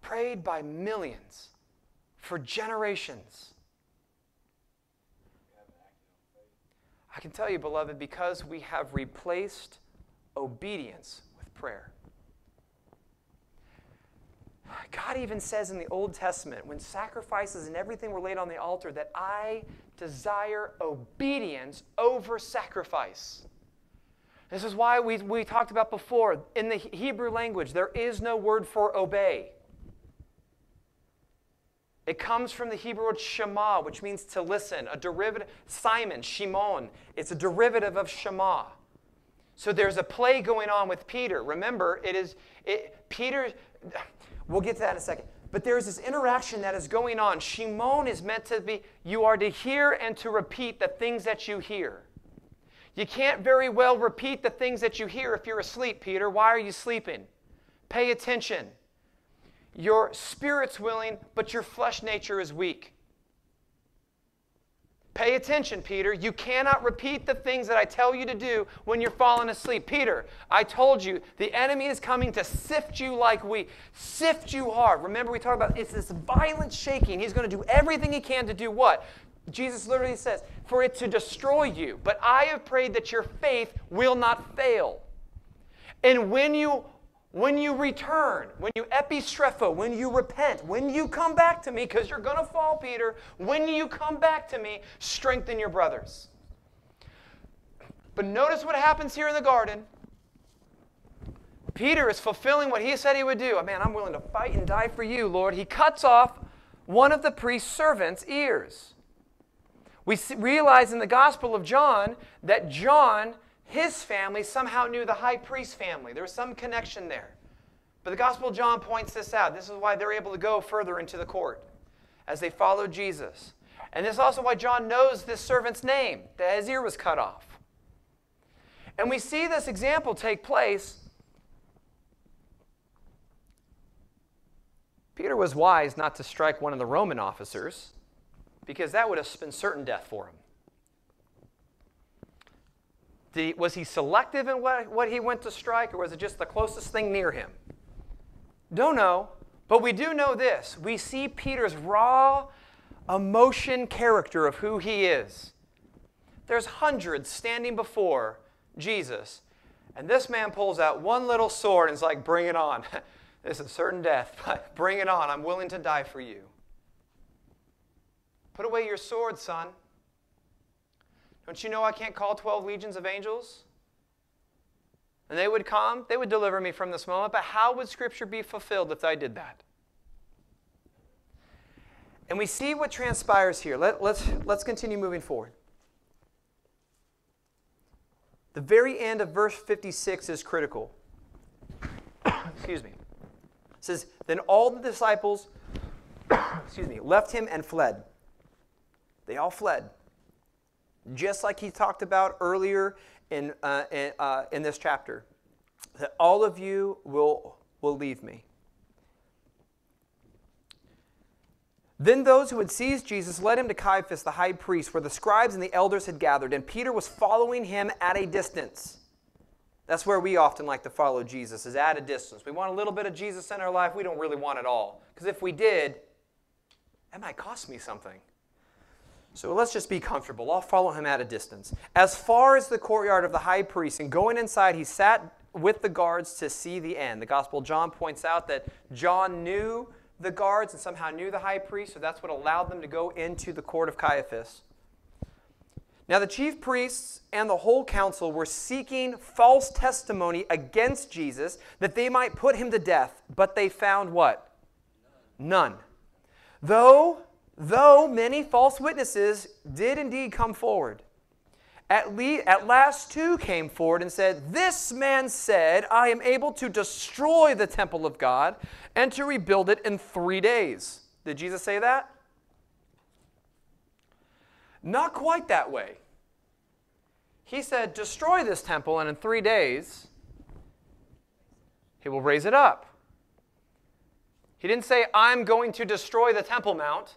[SPEAKER 1] Prayed by millions for generations. I can tell you, beloved, because we have replaced obedience with prayer. God even says in the Old Testament, when sacrifices and everything were laid on the altar, that I desire obedience over sacrifice. This is why we, we talked about before. In the Hebrew language, there is no word for obey. It comes from the Hebrew word shema, which means to listen, a derivative. Simon, Shimon, it's a derivative of shema. So there's a play going on with Peter. Remember, it is it, Peter. We'll get to that in a second. But there's this interaction that is going on. Shimon is meant to be, you are to hear and to repeat the things that you hear. You can't very well repeat the things that you hear if you're asleep, Peter. Why are you sleeping? Pay attention. Your spirit's willing, but your flesh nature is weak. Pay attention, Peter. You cannot repeat the things that I tell you to do when you're falling asleep. Peter, I told you the enemy is coming to sift you like wheat, sift you hard. Remember, we talked about it's this violent shaking. He's going to do everything he can to do what? Jesus literally says, for it to destroy you. But I have prayed that your faith will not fail. And when you when you return, when you epistrepho, when you repent, when you come back to me, because you're going to fall, Peter, when you come back to me, strengthen your brothers. But notice what happens here in the garden. Peter is fulfilling what he said he would do. Oh, man, I'm willing to fight and die for you, Lord. He cuts off one of the priest's servants' ears. We realize in the Gospel of John that John, his family, somehow knew the high priest family. There was some connection there. But the Gospel of John points this out. This is why they're able to go further into the court as they follow Jesus. And this is also why John knows this servant's name, that his ear was cut off. And we see this example take place. Peter was wise not to strike one of the Roman officers because that would have been certain death for him. He, was he selective in what, what he went to strike, or was it just the closest thing near him? Don't know, but we do know this. We see Peter's raw emotion character of who he is. There's hundreds standing before Jesus, and this man pulls out one little sword and is like, Bring it on. this is certain death, but bring it on. I'm willing to die for you. Put away your sword, son. Don't you know I can't call 12 legions of angels? And they would come, they would deliver me from this moment, but how would Scripture be fulfilled if I did that? And we see what transpires here. Let, let's, let's continue moving forward. The very end of verse 56 is critical. Excuse me. It says, Then all the disciples, excuse me, left him and fled. They all fled. Just like he talked about earlier in, uh, in, uh, in this chapter, that all of you will, will leave me. Then those who had seized Jesus led him to Caiaphas, the high priest, where the scribes and the elders had gathered, and Peter was following him at a distance. That's where we often like to follow Jesus, is at a distance. We want a little bit of Jesus in our life. We don't really want it all. Because if we did, that might cost me something. So let's just be comfortable. I'll follow him at a distance. As far as the courtyard of the high priest, and going inside, he sat with the guards to see the end. The Gospel John points out that John knew the guards and somehow knew the high priest, so that's what allowed them to go into the court of Caiaphas. Now, the chief priests and the whole council were seeking false testimony against Jesus that they might put him to death, but they found what? None. Though though many false witnesses did indeed come forward. At, le- at last, two came forward and said, This man said, I am able to destroy the temple of God and to rebuild it in three days. Did Jesus say that? Not quite that way. He said, Destroy this temple, and in three days, he will raise it up. He didn't say, I'm going to destroy the Temple Mount.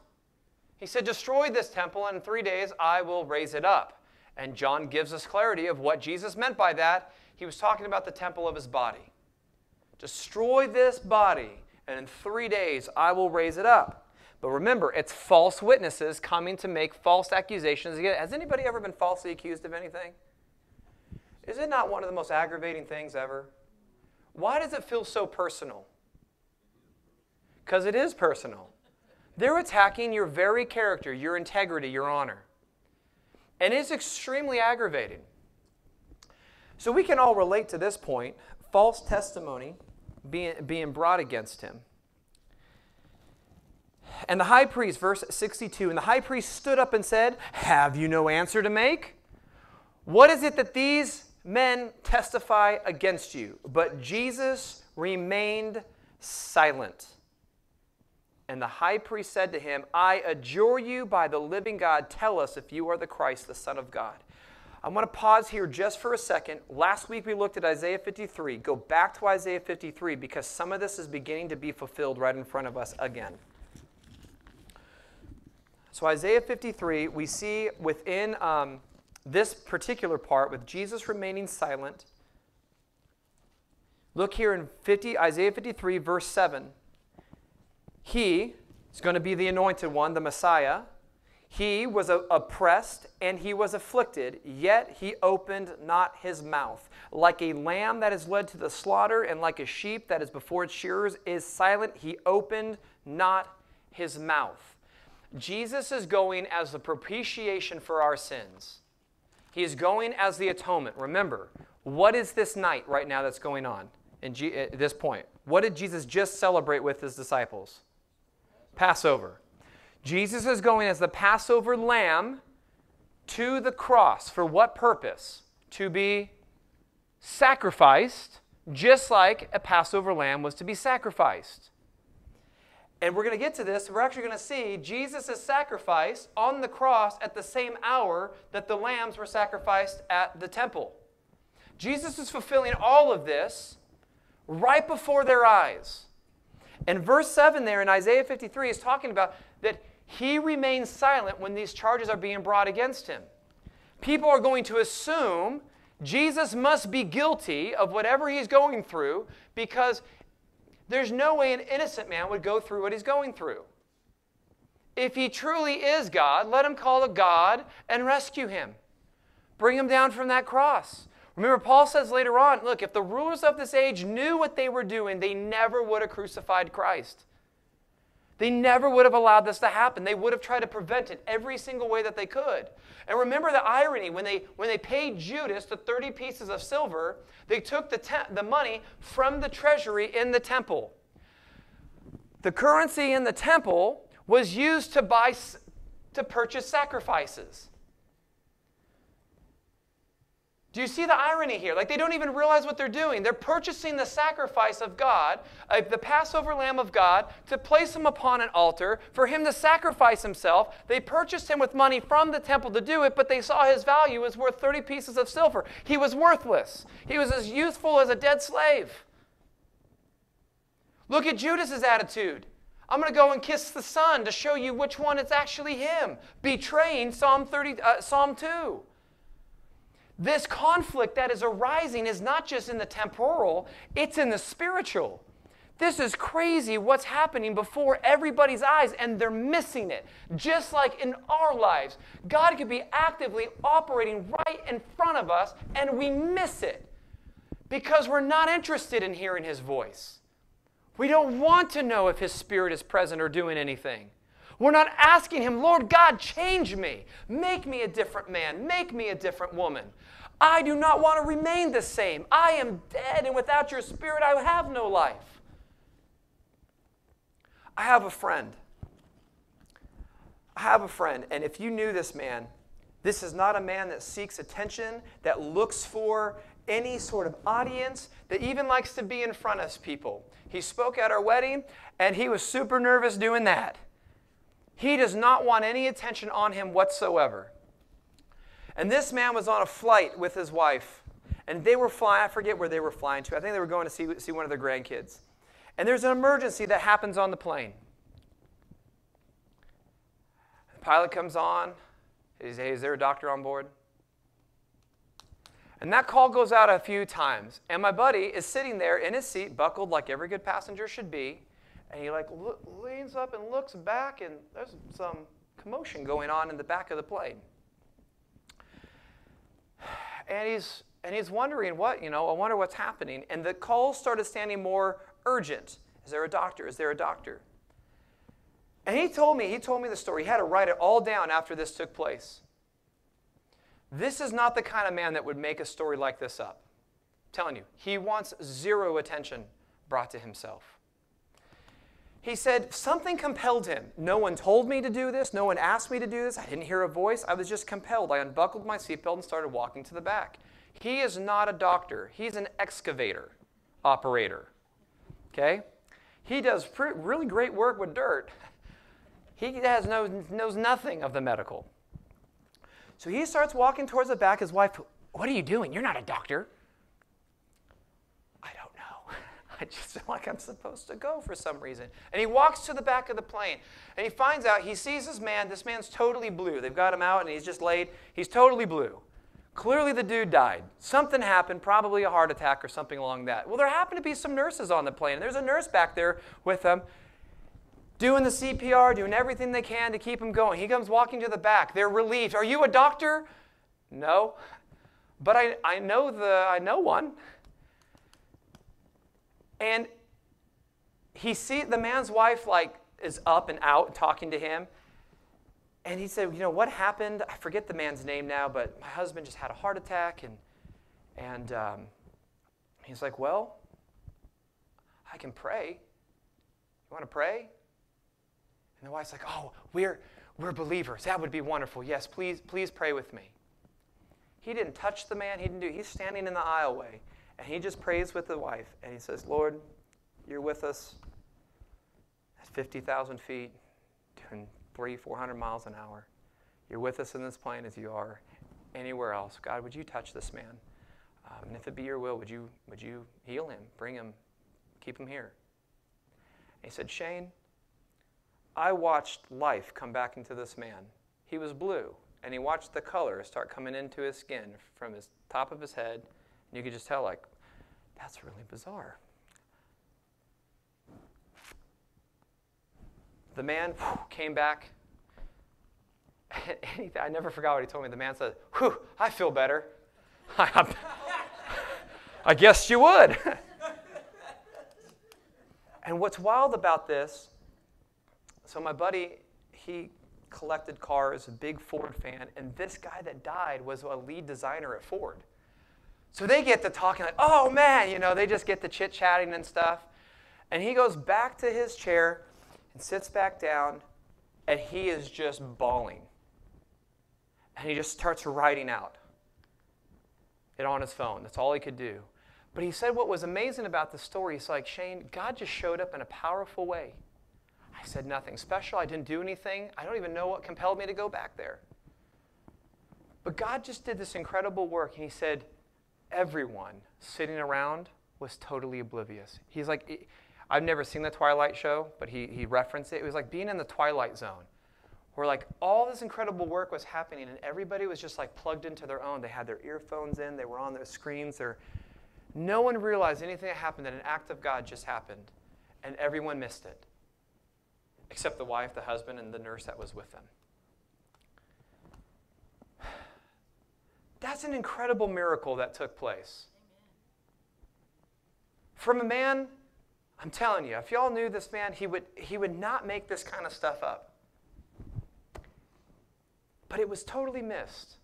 [SPEAKER 1] He said, Destroy this temple, and in three days I will raise it up. And John gives us clarity of what Jesus meant by that. He was talking about the temple of his body. Destroy this body, and in three days I will raise it up. But remember, it's false witnesses coming to make false accusations. Has anybody ever been falsely accused of anything? Is it not one of the most aggravating things ever? Why does it feel so personal? Because it is personal. They're attacking your very character, your integrity, your honor. And it's extremely aggravating. So we can all relate to this point false testimony being, being brought against him. And the high priest, verse 62, and the high priest stood up and said, Have you no answer to make? What is it that these men testify against you? But Jesus remained silent. And the high priest said to him, I adjure you by the living God, tell us if you are the Christ, the Son of God. I want to pause here just for a second. Last week we looked at Isaiah 53. Go back to Isaiah 53 because some of this is beginning to be fulfilled right in front of us again. So, Isaiah 53, we see within um, this particular part, with Jesus remaining silent. Look here in 50, Isaiah 53, verse 7. He is going to be the anointed one, the Messiah. He was oppressed and he was afflicted, yet he opened not his mouth. Like a lamb that is led to the slaughter, and like a sheep that is before its shearers is silent, he opened not his mouth. Jesus is going as the propitiation for our sins. He is going as the atonement. Remember, what is this night right now that's going on? in G- at this point? What did Jesus just celebrate with his disciples? Passover. Jesus is going as the Passover lamb to the cross. For what purpose? To be sacrificed, just like a Passover lamb was to be sacrificed. And we're going to get to this. We're actually going to see Jesus sacrifice on the cross at the same hour that the lambs were sacrificed at the temple. Jesus is fulfilling all of this right before their eyes. And verse 7 there in Isaiah 53 is talking about that he remains silent when these charges are being brought against him. People are going to assume Jesus must be guilty of whatever he's going through because there's no way an innocent man would go through what he's going through. If he truly is God, let him call a God and rescue him. Bring him down from that cross. Remember, Paul says later on look, if the rulers of this age knew what they were doing, they never would have crucified Christ. They never would have allowed this to happen. They would have tried to prevent it every single way that they could. And remember the irony when they, when they paid Judas the 30 pieces of silver, they took the, te- the money from the treasury in the temple. The currency in the temple was used to buy to purchase sacrifices. Do you see the irony here? Like they don't even realize what they're doing. They're purchasing the sacrifice of God, uh, the Passover lamb of God, to place him upon an altar, for him to sacrifice himself. They purchased him with money from the temple to do it, but they saw his value was worth 30 pieces of silver. He was worthless. He was as useful as a dead slave. Look at Judas's attitude. I'm going to go and kiss the Son to show you which one it's actually him, betraying Psalm 30, uh, Psalm 2. This conflict that is arising is not just in the temporal, it's in the spiritual. This is crazy what's happening before everybody's eyes, and they're missing it. Just like in our lives, God could be actively operating right in front of us, and we miss it because we're not interested in hearing His voice. We don't want to know if His Spirit is present or doing anything. We're not asking Him, Lord God, change me. Make me a different man. Make me a different woman. I do not want to remain the same. I am dead, and without your Spirit, I have no life. I have a friend. I have a friend, and if you knew this man, this is not a man that seeks attention, that looks for any sort of audience, that even likes to be in front of people. He spoke at our wedding, and he was super nervous doing that. He does not want any attention on him whatsoever. And this man was on a flight with his wife. And they were flying, I forget where they were flying to. I think they were going to see, see one of their grandkids. And there's an emergency that happens on the plane. The pilot comes on. He hey, is there a doctor on board? And that call goes out a few times. And my buddy is sitting there in his seat, buckled like every good passenger should be. And he like leans up and looks back, and there's some commotion going on in the back of the plane. And he's and he's wondering what, you know, I wonder what's happening. And the calls started standing more urgent. Is there a doctor? Is there a doctor? And he told me, he told me the story. He had to write it all down after this took place. This is not the kind of man that would make a story like this up. I'm telling you, he wants zero attention brought to himself. He said, Something compelled him. No one told me to do this. No one asked me to do this. I didn't hear a voice. I was just compelled. I unbuckled my seatbelt and started walking to the back. He is not a doctor, he's an excavator operator. Okay? He does really great work with dirt. He has no, knows nothing of the medical. So he starts walking towards the back. His wife, What are you doing? You're not a doctor. I just feel like I'm supposed to go for some reason. And he walks to the back of the plane and he finds out, he sees this man. This man's totally blue. They've got him out and he's just laid. He's totally blue. Clearly, the dude died. Something happened, probably a heart attack or something along that. Well, there happened to be some nurses on the plane. There's a nurse back there with him doing the CPR, doing everything they can to keep him going. He comes walking to the back. They're relieved. Are you a doctor? No. But I, I know the I know one. And he see the man's wife like is up and out talking to him. And he said, you know, what happened? I forget the man's name now, but my husband just had a heart attack. And, and um, he's like, well, I can pray. You want to pray? And the wife's like, Oh, we're, we're believers. That would be wonderful. Yes, please, please pray with me. He didn't touch the man. He didn't do. He's standing in the aisleway, and he just prays with the wife, and he says, "Lord, you're with us at 50,000 feet, doing three, 400 miles an hour. You're with us in this plane as you are anywhere else. God, would you touch this man? Um, and if it be your will, would you would you heal him, bring him, keep him here?" And he said, "Shane, I watched life come back into this man. He was blue and he watched the color start coming into his skin from his top of his head. And you could just tell, like, that's really bizarre. The man whew, came back. I never forgot what he told me. The man said, Whew, I feel better. I guess you would. and what's wild about this, so my buddy, he collected cars, a big Ford fan, and this guy that died was a lead designer at Ford. So they get to talking like, oh man, you know, they just get to chit chatting and stuff. And he goes back to his chair and sits back down, and he is just bawling. And he just starts writing out it on his phone. That's all he could do. But he said what was amazing about the story is like, Shane, God just showed up in a powerful way. I said nothing special. I didn't do anything. I don't even know what compelled me to go back there. But God just did this incredible work. And He said, everyone sitting around was totally oblivious. He's like, I've never seen the Twilight show, but he, he referenced it. It was like being in the Twilight Zone, where like all this incredible work was happening, and everybody was just like plugged into their own. They had their earphones in, they were on their screens. They're, no one realized anything that happened, that an act of God just happened, and everyone missed it except the wife, the husband, and the nurse that was with them. That's an incredible miracle that took place. From a man, I'm telling you, if y'all knew this man, he would, he would not make this kind of stuff up. But it was totally missed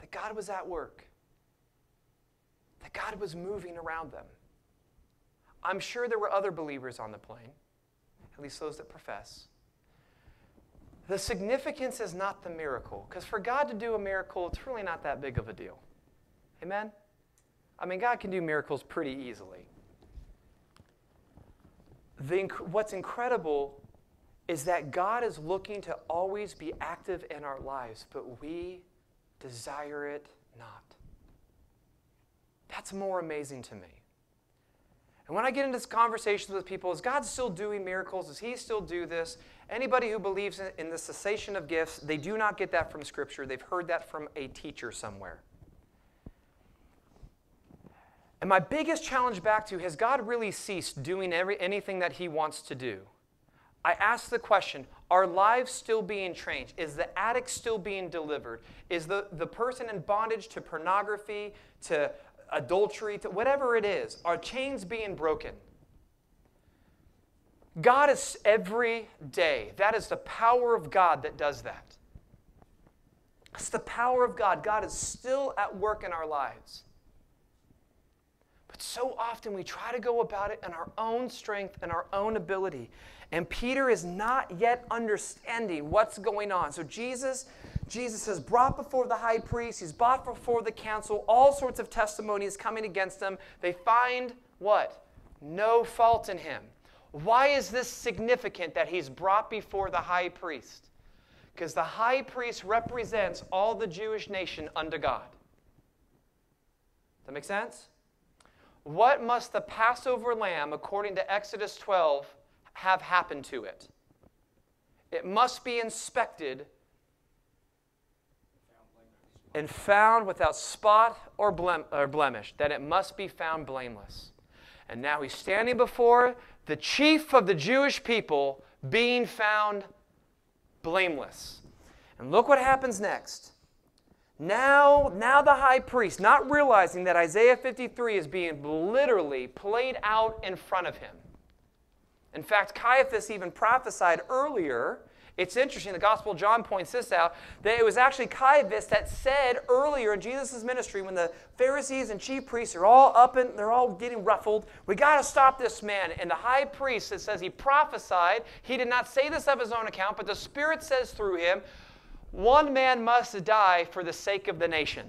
[SPEAKER 1] that God was at work, that God was moving around them. I'm sure there were other believers on the plane at least those that profess. The significance is not the miracle, because for God to do a miracle, it's really not that big of a deal. Amen? I mean, God can do miracles pretty easily. The, what's incredible is that God is looking to always be active in our lives, but we desire it not. That's more amazing to me. And when I get into conversations with people, is God still doing miracles? Does He still do this? Anybody who believes in the cessation of gifts, they do not get that from Scripture. They've heard that from a teacher somewhere. And my biggest challenge back to has God really ceased doing every, anything that He wants to do? I ask the question Are lives still being changed? Is the addict still being delivered? Is the, the person in bondage to pornography, to adultery, to whatever it is, are chains being broken? God is every day. That is the power of God that does that. It's the power of God. God is still at work in our lives. But so often we try to go about it in our own strength and our own ability. And Peter is not yet understanding what's going on. So Jesus Jesus is brought before the high priest, he's brought before the council, all sorts of testimonies coming against him. They find what? No fault in him. Why is this significant that he's brought before the high priest? Because the high priest represents all the Jewish nation unto God. Does that make sense? What must the Passover lamb, according to Exodus 12, have happened to it? It must be inspected and found without spot or, blem- or blemish, that it must be found blameless. And now he's standing before the chief of the Jewish people, being found blameless. And look what happens next. Now, now the high priest, not realizing that Isaiah 53 is being literally played out in front of him. In fact, Caiaphas even prophesied earlier It's interesting, the Gospel of John points this out, that it was actually Caiaphas that said earlier in Jesus' ministry when the Pharisees and chief priests are all up and they're all getting ruffled, we got to stop this man. And the high priest, it says he prophesied, he did not say this of his own account, but the Spirit says through him, one man must die for the sake of the nation.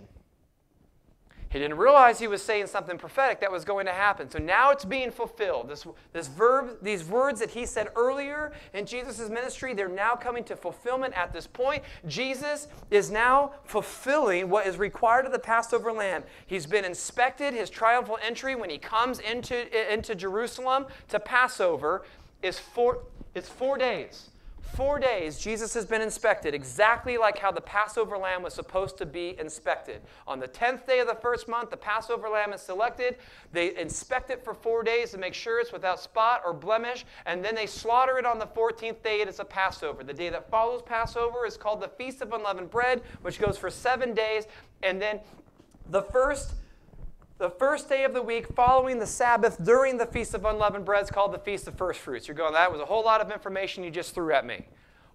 [SPEAKER 1] He didn't realize he was saying something prophetic that was going to happen. So now it's being fulfilled. This, this verb, these words that he said earlier in Jesus' ministry, they're now coming to fulfillment at this point. Jesus is now fulfilling what is required of the Passover lamb. He's been inspected. His triumphal entry when he comes into, into Jerusalem to Passover is four, it's four days four days, Jesus has been inspected exactly like how the Passover lamb was supposed to be inspected. On the 10th day of the first month, the Passover lamb is selected. They inspect it for four days to make sure it's without spot or blemish, and then they slaughter it on the 14th day. It is a Passover. The day that follows Passover is called the Feast of Unleavened Bread, which goes for seven days. And then the first the first day of the week following the Sabbath during the Feast of Unleavened Bread is called the Feast of First Fruits. You're going, that was a whole lot of information you just threw at me.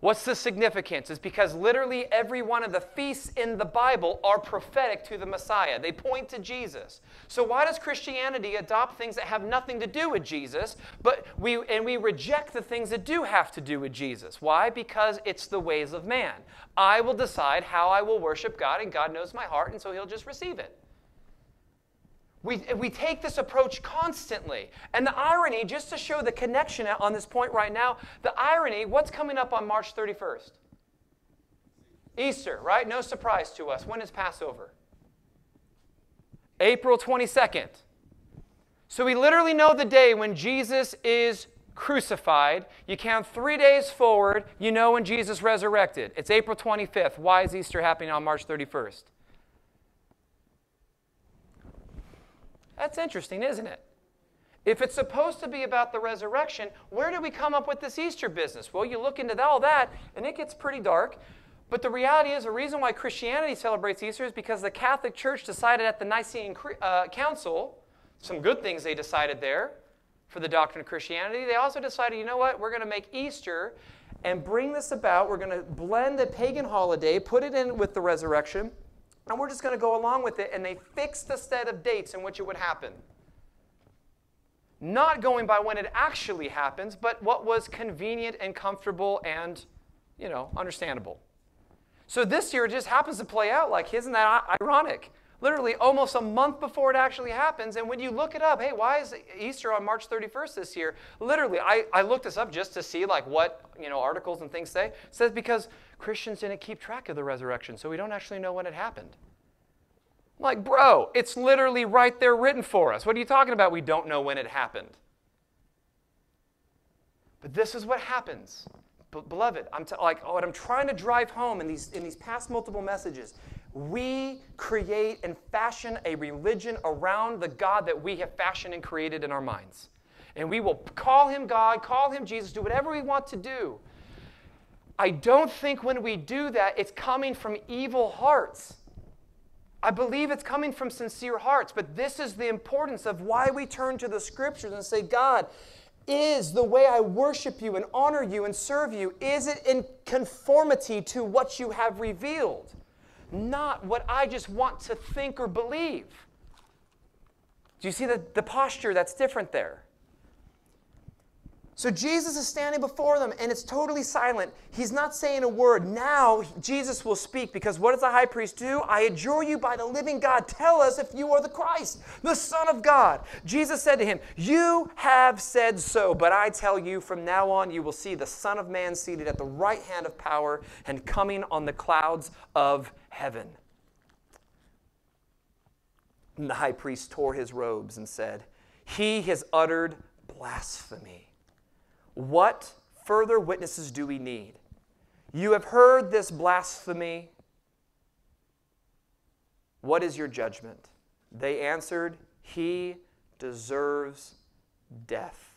[SPEAKER 1] What's the significance? It's because literally every one of the feasts in the Bible are prophetic to the Messiah. They point to Jesus. So why does Christianity adopt things that have nothing to do with Jesus, but we and we reject the things that do have to do with Jesus? Why? Because it's the ways of man. I will decide how I will worship God and God knows my heart and so he'll just receive it. We, we take this approach constantly. And the irony, just to show the connection on this point right now, the irony, what's coming up on March 31st? Easter, right? No surprise to us. When is Passover? April 22nd. So we literally know the day when Jesus is crucified. You count three days forward, you know when Jesus resurrected. It's April 25th. Why is Easter happening on March 31st? That's interesting, isn't it? If it's supposed to be about the resurrection, where do we come up with this Easter business? Well, you look into all that, and it gets pretty dark. But the reality is, the reason why Christianity celebrates Easter is because the Catholic Church decided at the Nicene uh, Council, some good things they decided there for the doctrine of Christianity. They also decided, you know what, we're going to make Easter and bring this about. We're going to blend the pagan holiday, put it in with the resurrection, and we're just going to go along with it. And they fixed the set of dates in which it would happen. Not going by when it actually happens, but what was convenient and comfortable and, you know, understandable. So this year it just happens to play out like, isn't that ironic? Literally almost a month before it actually happens. And when you look it up, hey, why is Easter on March 31st this year? Literally, I, I looked this up just to see like what you know articles and things say. It says because Christians didn't keep track of the resurrection, so we don't actually know when it happened. I'm like, bro, it's literally right there written for us. What are you talking about? We don't know when it happened. But this is what happens. beloved, I'm t- like, oh, what I'm trying to drive home in these, in these past multiple messages. We create and fashion a religion around the God that we have fashioned and created in our minds. And we will call him God, call him Jesus, do whatever we want to do. I don't think when we do that, it's coming from evil hearts. I believe it's coming from sincere hearts, but this is the importance of why we turn to the scriptures and say, God, is the way I worship you and honor you and serve you, is it in conformity to what you have revealed? Not what I just want to think or believe. Do you see the, the posture that's different there? So Jesus is standing before them and it's totally silent. He's not saying a word. Now Jesus will speak because what does the high priest do? I adjure you by the living God, tell us if you are the Christ, the Son of God. Jesus said to him, You have said so, but I tell you, from now on you will see the Son of Man seated at the right hand of power and coming on the clouds of heaven. And the high priest tore his robes and said, He has uttered blasphemy. What further witnesses do we need? You have heard this blasphemy. What is your judgment? They answered, He deserves death.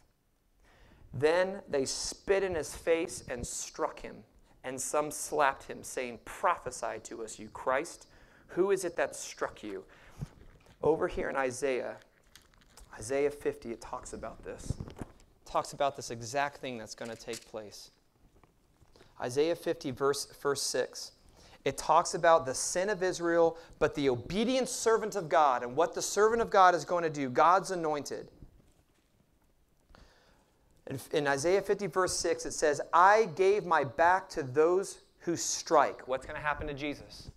[SPEAKER 1] Then they spit in his face and struck him, and some slapped him, saying, Prophesy to us, you Christ. Who is it that struck you? Over here in Isaiah, Isaiah 50, it talks about this talks about this exact thing that's going to take place. Isaiah 50, verse, verse 6. It talks about the sin of Israel, but the obedient servant of God and what the servant of God is going to do, God's anointed. In, in Isaiah 50, verse 6, it says, I gave my back to those who strike. What's going to happen to Jesus?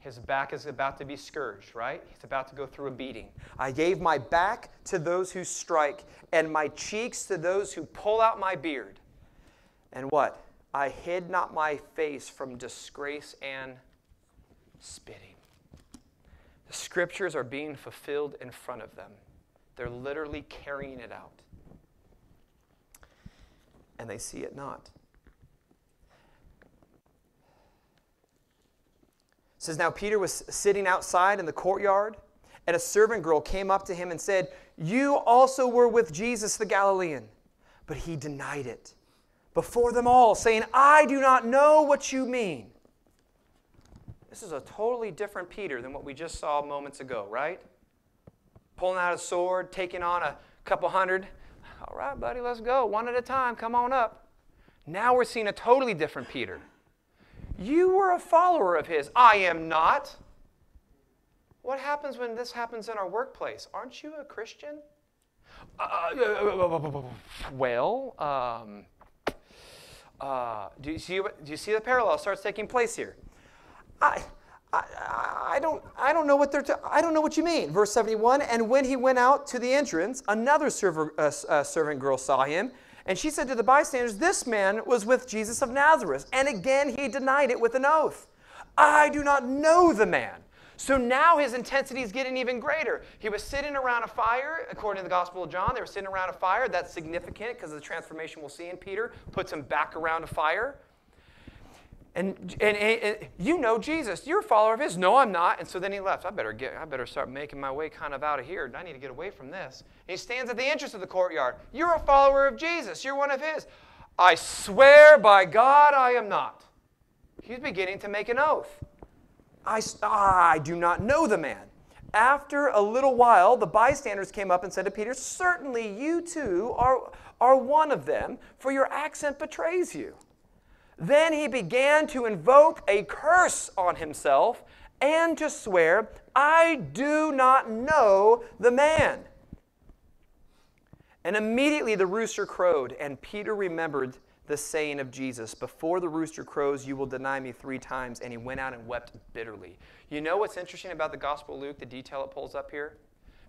[SPEAKER 1] His back is about to be scourged, right? He's about to go through a beating. I gave my back to those who strike, and my cheeks to those who pull out my beard. And what? I hid not my face from disgrace and spitting. The scriptures are being fulfilled in front of them, they're literally carrying it out. And they see it not. Says now Peter was sitting outside in the courtyard, and a servant girl came up to him and said, You also were with Jesus the Galilean. But he denied it before them all, saying, I do not know what you mean. This is a totally different Peter than what we just saw moments ago, right? Pulling out a sword, taking on a couple hundred. All right, buddy, let's go. One at a time. Come on up. Now we're seeing a totally different Peter. You were a follower of his. I am not. What happens when this happens in our workplace? Aren't you a Christian? Uh, well, um, uh, do, you see, do you see the parallel starts taking place here? I, I, I, don't, I don't know what they're. I don't know what you mean. Verse 71. And when he went out to the entrance, another server, uh, uh, servant girl saw him and she said to the bystanders, This man was with Jesus of Nazareth. And again he denied it with an oath. I do not know the man. So now his intensity is getting even greater. He was sitting around a fire, according to the Gospel of John. They were sitting around a fire. That's significant because of the transformation we'll see in Peter. Puts him back around a fire. And, and, and, you know Jesus. You're a follower of his. No, I'm not. And so then he left. I better get. I better start making my way kind of out of here. I need to get away from this. And he stands at the entrance of the courtyard. You're a follower of Jesus. You're one of his. I swear by God I am not. He's beginning to make an oath. I, I do not know the man. After a little while, the bystanders came up and said to Peter, Certainly you too are, are one of them, for your accent betrays you. Then he began to invoke a curse on himself and to swear, I do not know the man. And immediately the rooster crowed, and Peter remembered the saying of Jesus Before the rooster crows, you will deny me three times. And he went out and wept bitterly. You know what's interesting about the Gospel of Luke, the detail it pulls up here?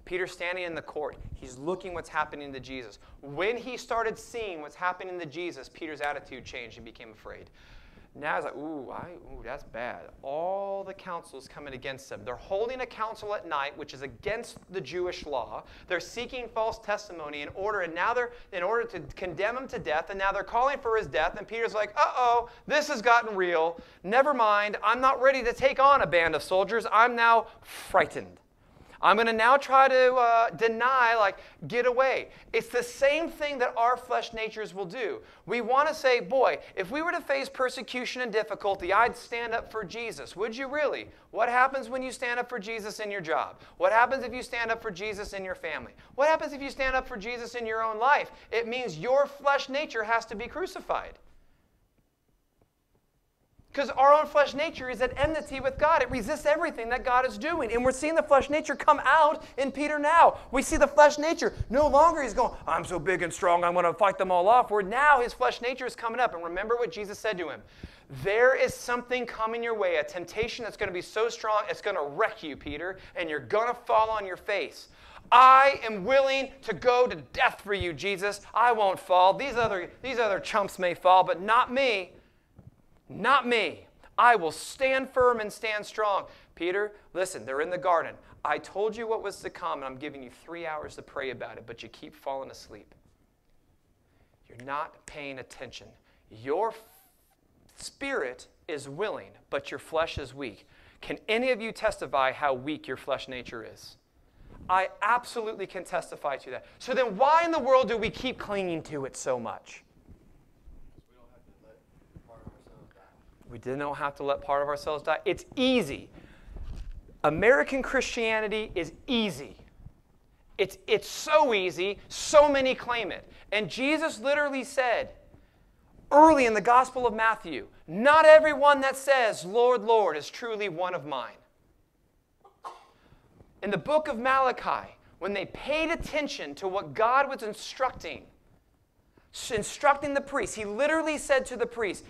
[SPEAKER 1] Peter's standing in the court. He's looking what's happening to Jesus. When he started seeing what's happening to Jesus, Peter's attitude changed and became afraid. Now he's like, ooh, I, ooh, that's bad. All the council is coming against him. They're holding a council at night, which is against the Jewish law. They're seeking false testimony in order, and now they're in order to condemn him to death, and now they're calling for his death. And Peter's like, uh-oh, this has gotten real. Never mind. I'm not ready to take on a band of soldiers. I'm now frightened. I'm going to now try to uh, deny, like, get away. It's the same thing that our flesh natures will do. We want to say, boy, if we were to face persecution and difficulty, I'd stand up for Jesus. Would you really? What happens when you stand up for Jesus in your job? What happens if you stand up for Jesus in your family? What happens if you stand up for Jesus in your own life? It means your flesh nature has to be crucified. Because our own flesh nature is at enmity with God. It resists everything that God is doing. And we're seeing the flesh nature come out in Peter now. We see the flesh nature. No longer he's going, I'm so big and strong, I'm going to fight them all off. Where now his flesh nature is coming up. And remember what Jesus said to him There is something coming your way, a temptation that's going to be so strong, it's going to wreck you, Peter, and you're going to fall on your face. I am willing to go to death for you, Jesus. I won't fall. These other, these other chumps may fall, but not me. Not me. I will stand firm and stand strong. Peter, listen, they're in the garden. I told you what was to come, and I'm giving you three hours to pray about it, but you keep falling asleep. You're not paying attention. Your spirit is willing, but your flesh is weak. Can any of you testify how weak your flesh nature is? I absolutely can testify to that. So then, why in the world do we keep clinging to it so much? We did not have to let part of ourselves die. It's easy. American Christianity is easy. It's, it's so easy, so many claim it. And Jesus literally said, early in the Gospel of Matthew, not everyone that says, Lord, Lord, is truly one of mine. In the book of Malachi, when they paid attention to what God was instructing, instructing the priest, he literally said to the priest,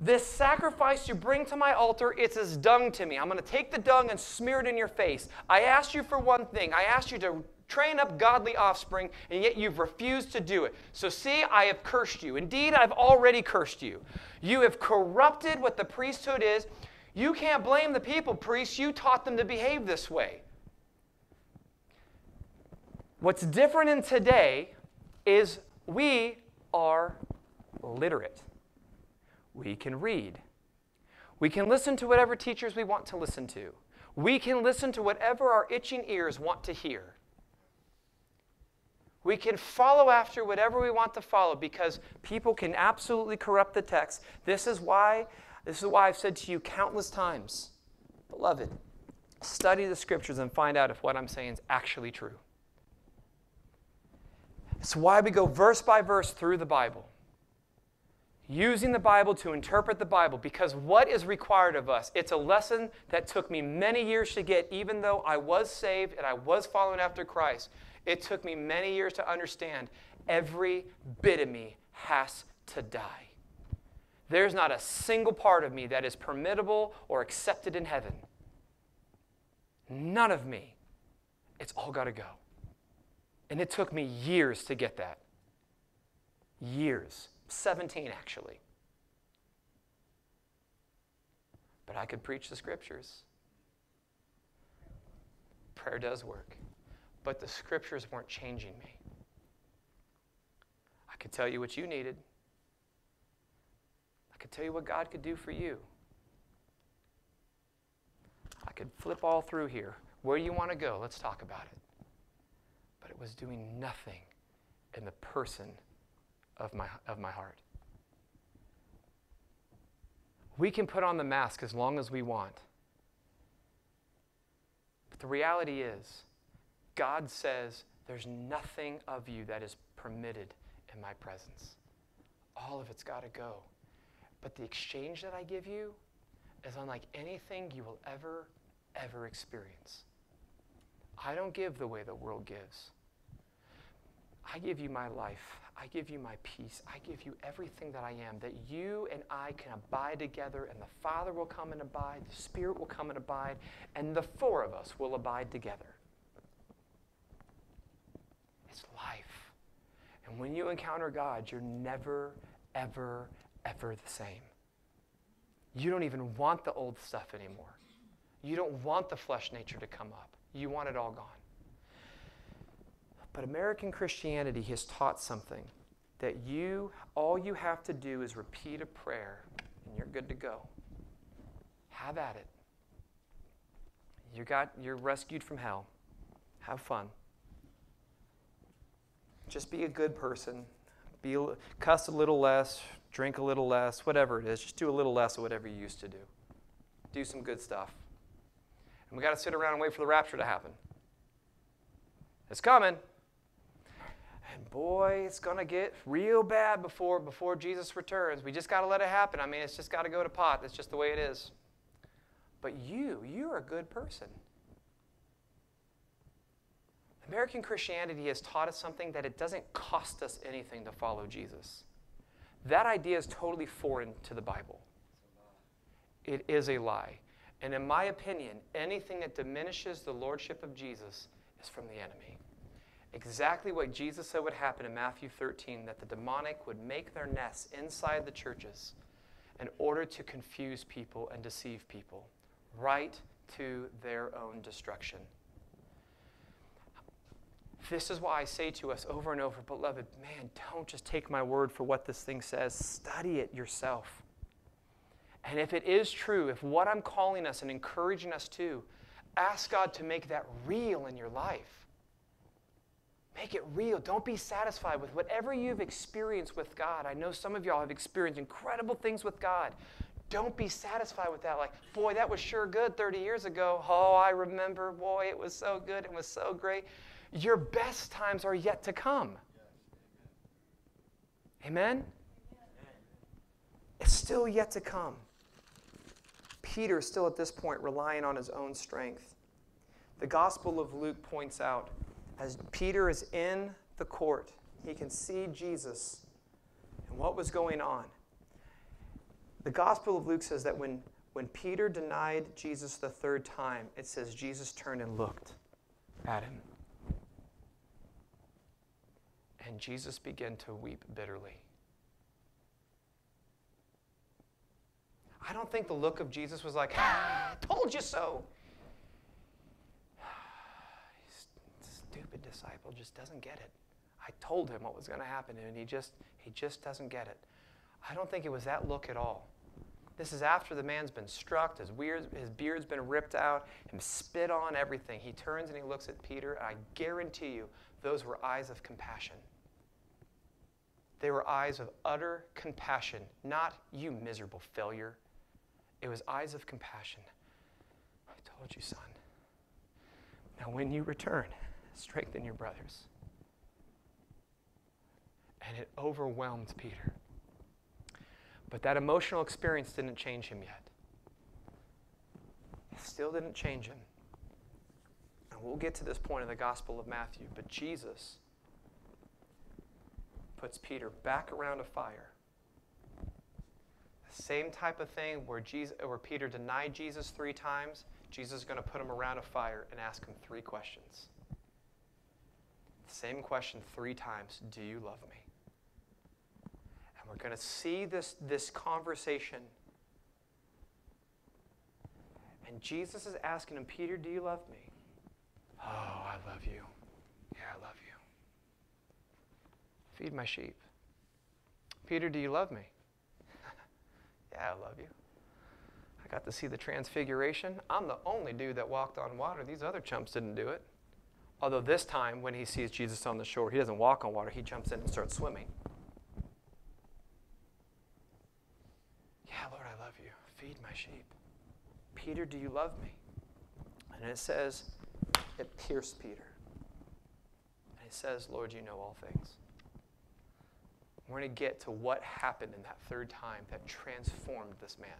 [SPEAKER 1] This sacrifice you bring to my altar, it's as dung to me. I'm going to take the dung and smear it in your face. I asked you for one thing. I asked you to train up godly offspring, and yet you've refused to do it. So, see, I have cursed you. Indeed, I've already cursed you. You have corrupted what the priesthood is. You can't blame the people, priests. You taught them to behave this way. What's different in today is we are literate. We can read. We can listen to whatever teachers we want to listen to. We can listen to whatever our itching ears want to hear. We can follow after whatever we want to follow because people can absolutely corrupt the text. This is why this is why I've said to you countless times, beloved, study the scriptures and find out if what I'm saying is actually true. It's why we go verse by verse through the Bible. Using the Bible to interpret the Bible because what is required of us? It's a lesson that took me many years to get, even though I was saved and I was following after Christ. It took me many years to understand every bit of me has to die. There's not a single part of me that is permittable or accepted in heaven. None of me. It's all got to go. And it took me years to get that. Years. 17, actually. But I could preach the scriptures. Prayer does work. But the scriptures weren't changing me. I could tell you what you needed, I could tell you what God could do for you. I could flip all through here. Where do you want to go? Let's talk about it but it was doing nothing in the person of my, of my heart. We can put on the mask as long as we want. But the reality is, God says there's nothing of you that is permitted in my presence. All of it's got to go. But the exchange that I give you is unlike anything you will ever, ever experience. I don't give the way the world gives. I give you my life. I give you my peace. I give you everything that I am, that you and I can abide together, and the Father will come and abide, the Spirit will come and abide, and the four of us will abide together. It's life. And when you encounter God, you're never, ever, ever the same. You don't even want the old stuff anymore. You don't want the flesh nature to come up. You want it all gone. But American Christianity has taught something that you, all you have to do is repeat a prayer and you're good to go. Have at it. You got, you're rescued from hell. Have fun. Just be a good person. Be a, cuss a little less, drink a little less, whatever it is. Just do a little less of whatever you used to do. Do some good stuff. And we got to sit around and wait for the rapture to happen. It's coming. And boy, it's going to get real bad before, before Jesus returns. We just got to let it happen. I mean, it's just got to go to pot. That's just the way it is. But you, you're a good person. American Christianity has taught us something that it doesn't cost us anything to follow Jesus. That idea is totally foreign to the Bible. It is a lie. And in my opinion, anything that diminishes the lordship of Jesus is from the enemy exactly what Jesus said would happen in Matthew 13 that the demonic would make their nests inside the churches in order to confuse people and deceive people, right to their own destruction. This is why I say to us over and over, beloved, man, don't just take my word for what this thing says, study it yourself. And if it is true, if what I'm calling us and encouraging us to, ask God to make that real in your life. Make it real. Don't be satisfied with whatever you've experienced with God. I know some of y'all have experienced incredible things with God. Don't be satisfied with that. Like, boy, that was sure good 30 years ago. Oh, I remember. Boy, it was so good. It was so great. Your best times are yet to come. Amen? It's still yet to come. Peter, is still at this point, relying on his own strength. The Gospel of Luke points out as Peter is in the court, he can see Jesus and what was going on. The Gospel of Luke says that when, when Peter denied Jesus the third time, it says Jesus turned and looked at him. And Jesus began to weep bitterly. I don't think the look of Jesus was like, ah, told you so. Stupid disciple just doesn't get it. I told him what was going to happen, and he just he just doesn't get it. I don't think it was that look at all. This is after the man's been struck, his, weird, his beard's been ripped out, him spit on, everything. He turns and he looks at Peter, and I guarantee you, those were eyes of compassion. They were eyes of utter compassion, not you miserable failure. It was eyes of compassion. I told you, son. Now, when you return, strengthen your brothers. And it overwhelmed Peter. But that emotional experience didn't change him yet. It still didn't change him. And we'll get to this point in the Gospel of Matthew. But Jesus puts Peter back around a fire The same type of thing where, Jesus, where Peter denied Jesus three times, Jesus is going to put him around a fire and ask him three questions. Same question three times Do you love me? And we're going to see this, this conversation. And Jesus is asking him, Peter, do you love me? Oh, I love you. Yeah, I love you. Feed my sheep. Peter, do you love me? Yeah, I love you. I got to see the transfiguration. I'm the only dude that walked on water. These other chumps didn't do it. Although this time, when he sees Jesus on the shore, he doesn't walk on water, he jumps in and starts swimming. Yeah, Lord, I love you. Feed my sheep. Peter, do you love me? And it says, it pierced Peter. And he says, Lord, you know all things. We're going to get to what happened in that third time that transformed this man.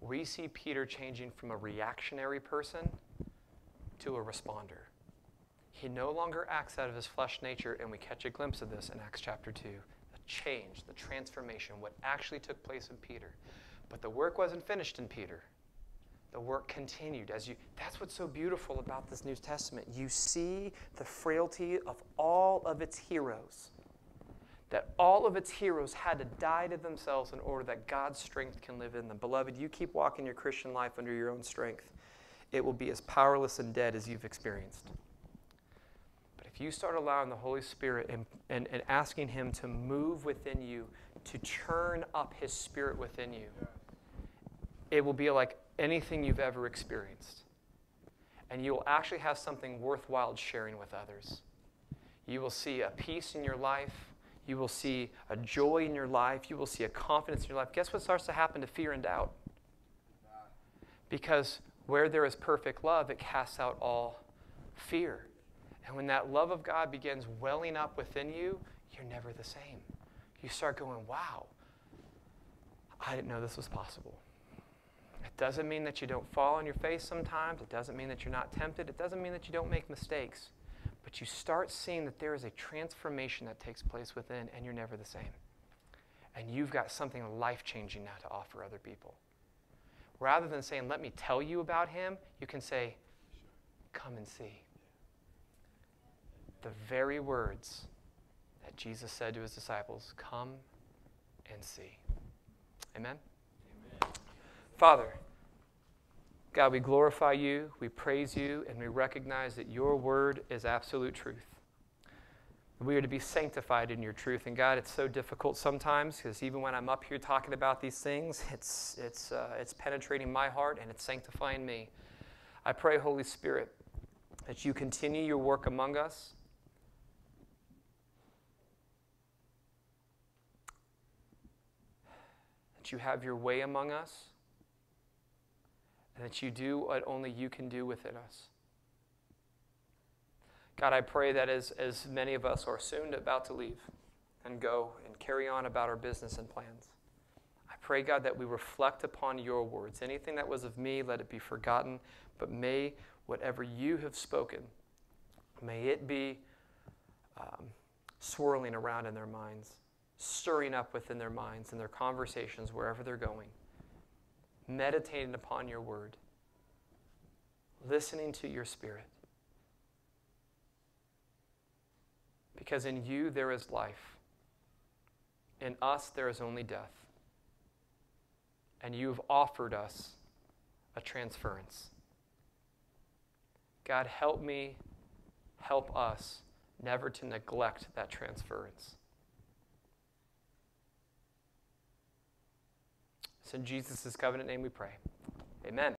[SPEAKER 1] We see Peter changing from a reactionary person to a responder. He no longer acts out of his flesh nature, and we catch a glimpse of this in Acts chapter 2. The change, the transformation, what actually took place in Peter. But the work wasn't finished in Peter. The work continued as you that's what's so beautiful about this New Testament. You see the frailty of all of its heroes that all of its heroes had to die to themselves in order that God's strength can live in them. Beloved, you keep walking your Christian life under your own strength, it will be as powerless and dead as you've experienced. If you start allowing the Holy Spirit and, and, and asking Him to move within you, to churn up His Spirit within you, it will be like anything you've ever experienced. And you will actually have something worthwhile sharing with others. You will see a peace in your life you will see a joy in your life. You will see a confidence in your life. Guess what starts to happen to fear and doubt? Because where there is perfect love, it casts out all fear. And when that love of God begins welling up within you, you're never the same. You start going, wow, I didn't know this was possible. It doesn't mean that you don't fall on your face sometimes. It doesn't mean that you're not tempted. It doesn't mean that you don't make mistakes. But you start seeing that there is a transformation that takes place within, and you're never the same. And you've got something life changing now to offer other people. Rather than saying, let me tell you about him, you can say, come and see. The very words that Jesus said to his disciples, come and see. Amen? Amen. Father, God, we glorify you, we praise you, and we recognize that your word is absolute truth. We are to be sanctified in your truth. And God, it's so difficult sometimes because even when I'm up here talking about these things, it's, it's, uh, it's penetrating my heart and it's sanctifying me. I pray, Holy Spirit, that you continue your work among us. That you have your way among us and that you do what only you can do within us. God, I pray that as, as many of us are soon about to leave and go and carry on about our business and plans, I pray, God, that we reflect upon your words. Anything that was of me, let it be forgotten, but may whatever you have spoken, may it be um, swirling around in their minds, stirring up within their minds and their conversations wherever they're going, meditating upon your word, listening to your spirit. Because in you there is life. In us there is only death. And you've offered us a transference. God, help me, help us never to neglect that transference. It's in Jesus' covenant name we pray. Amen.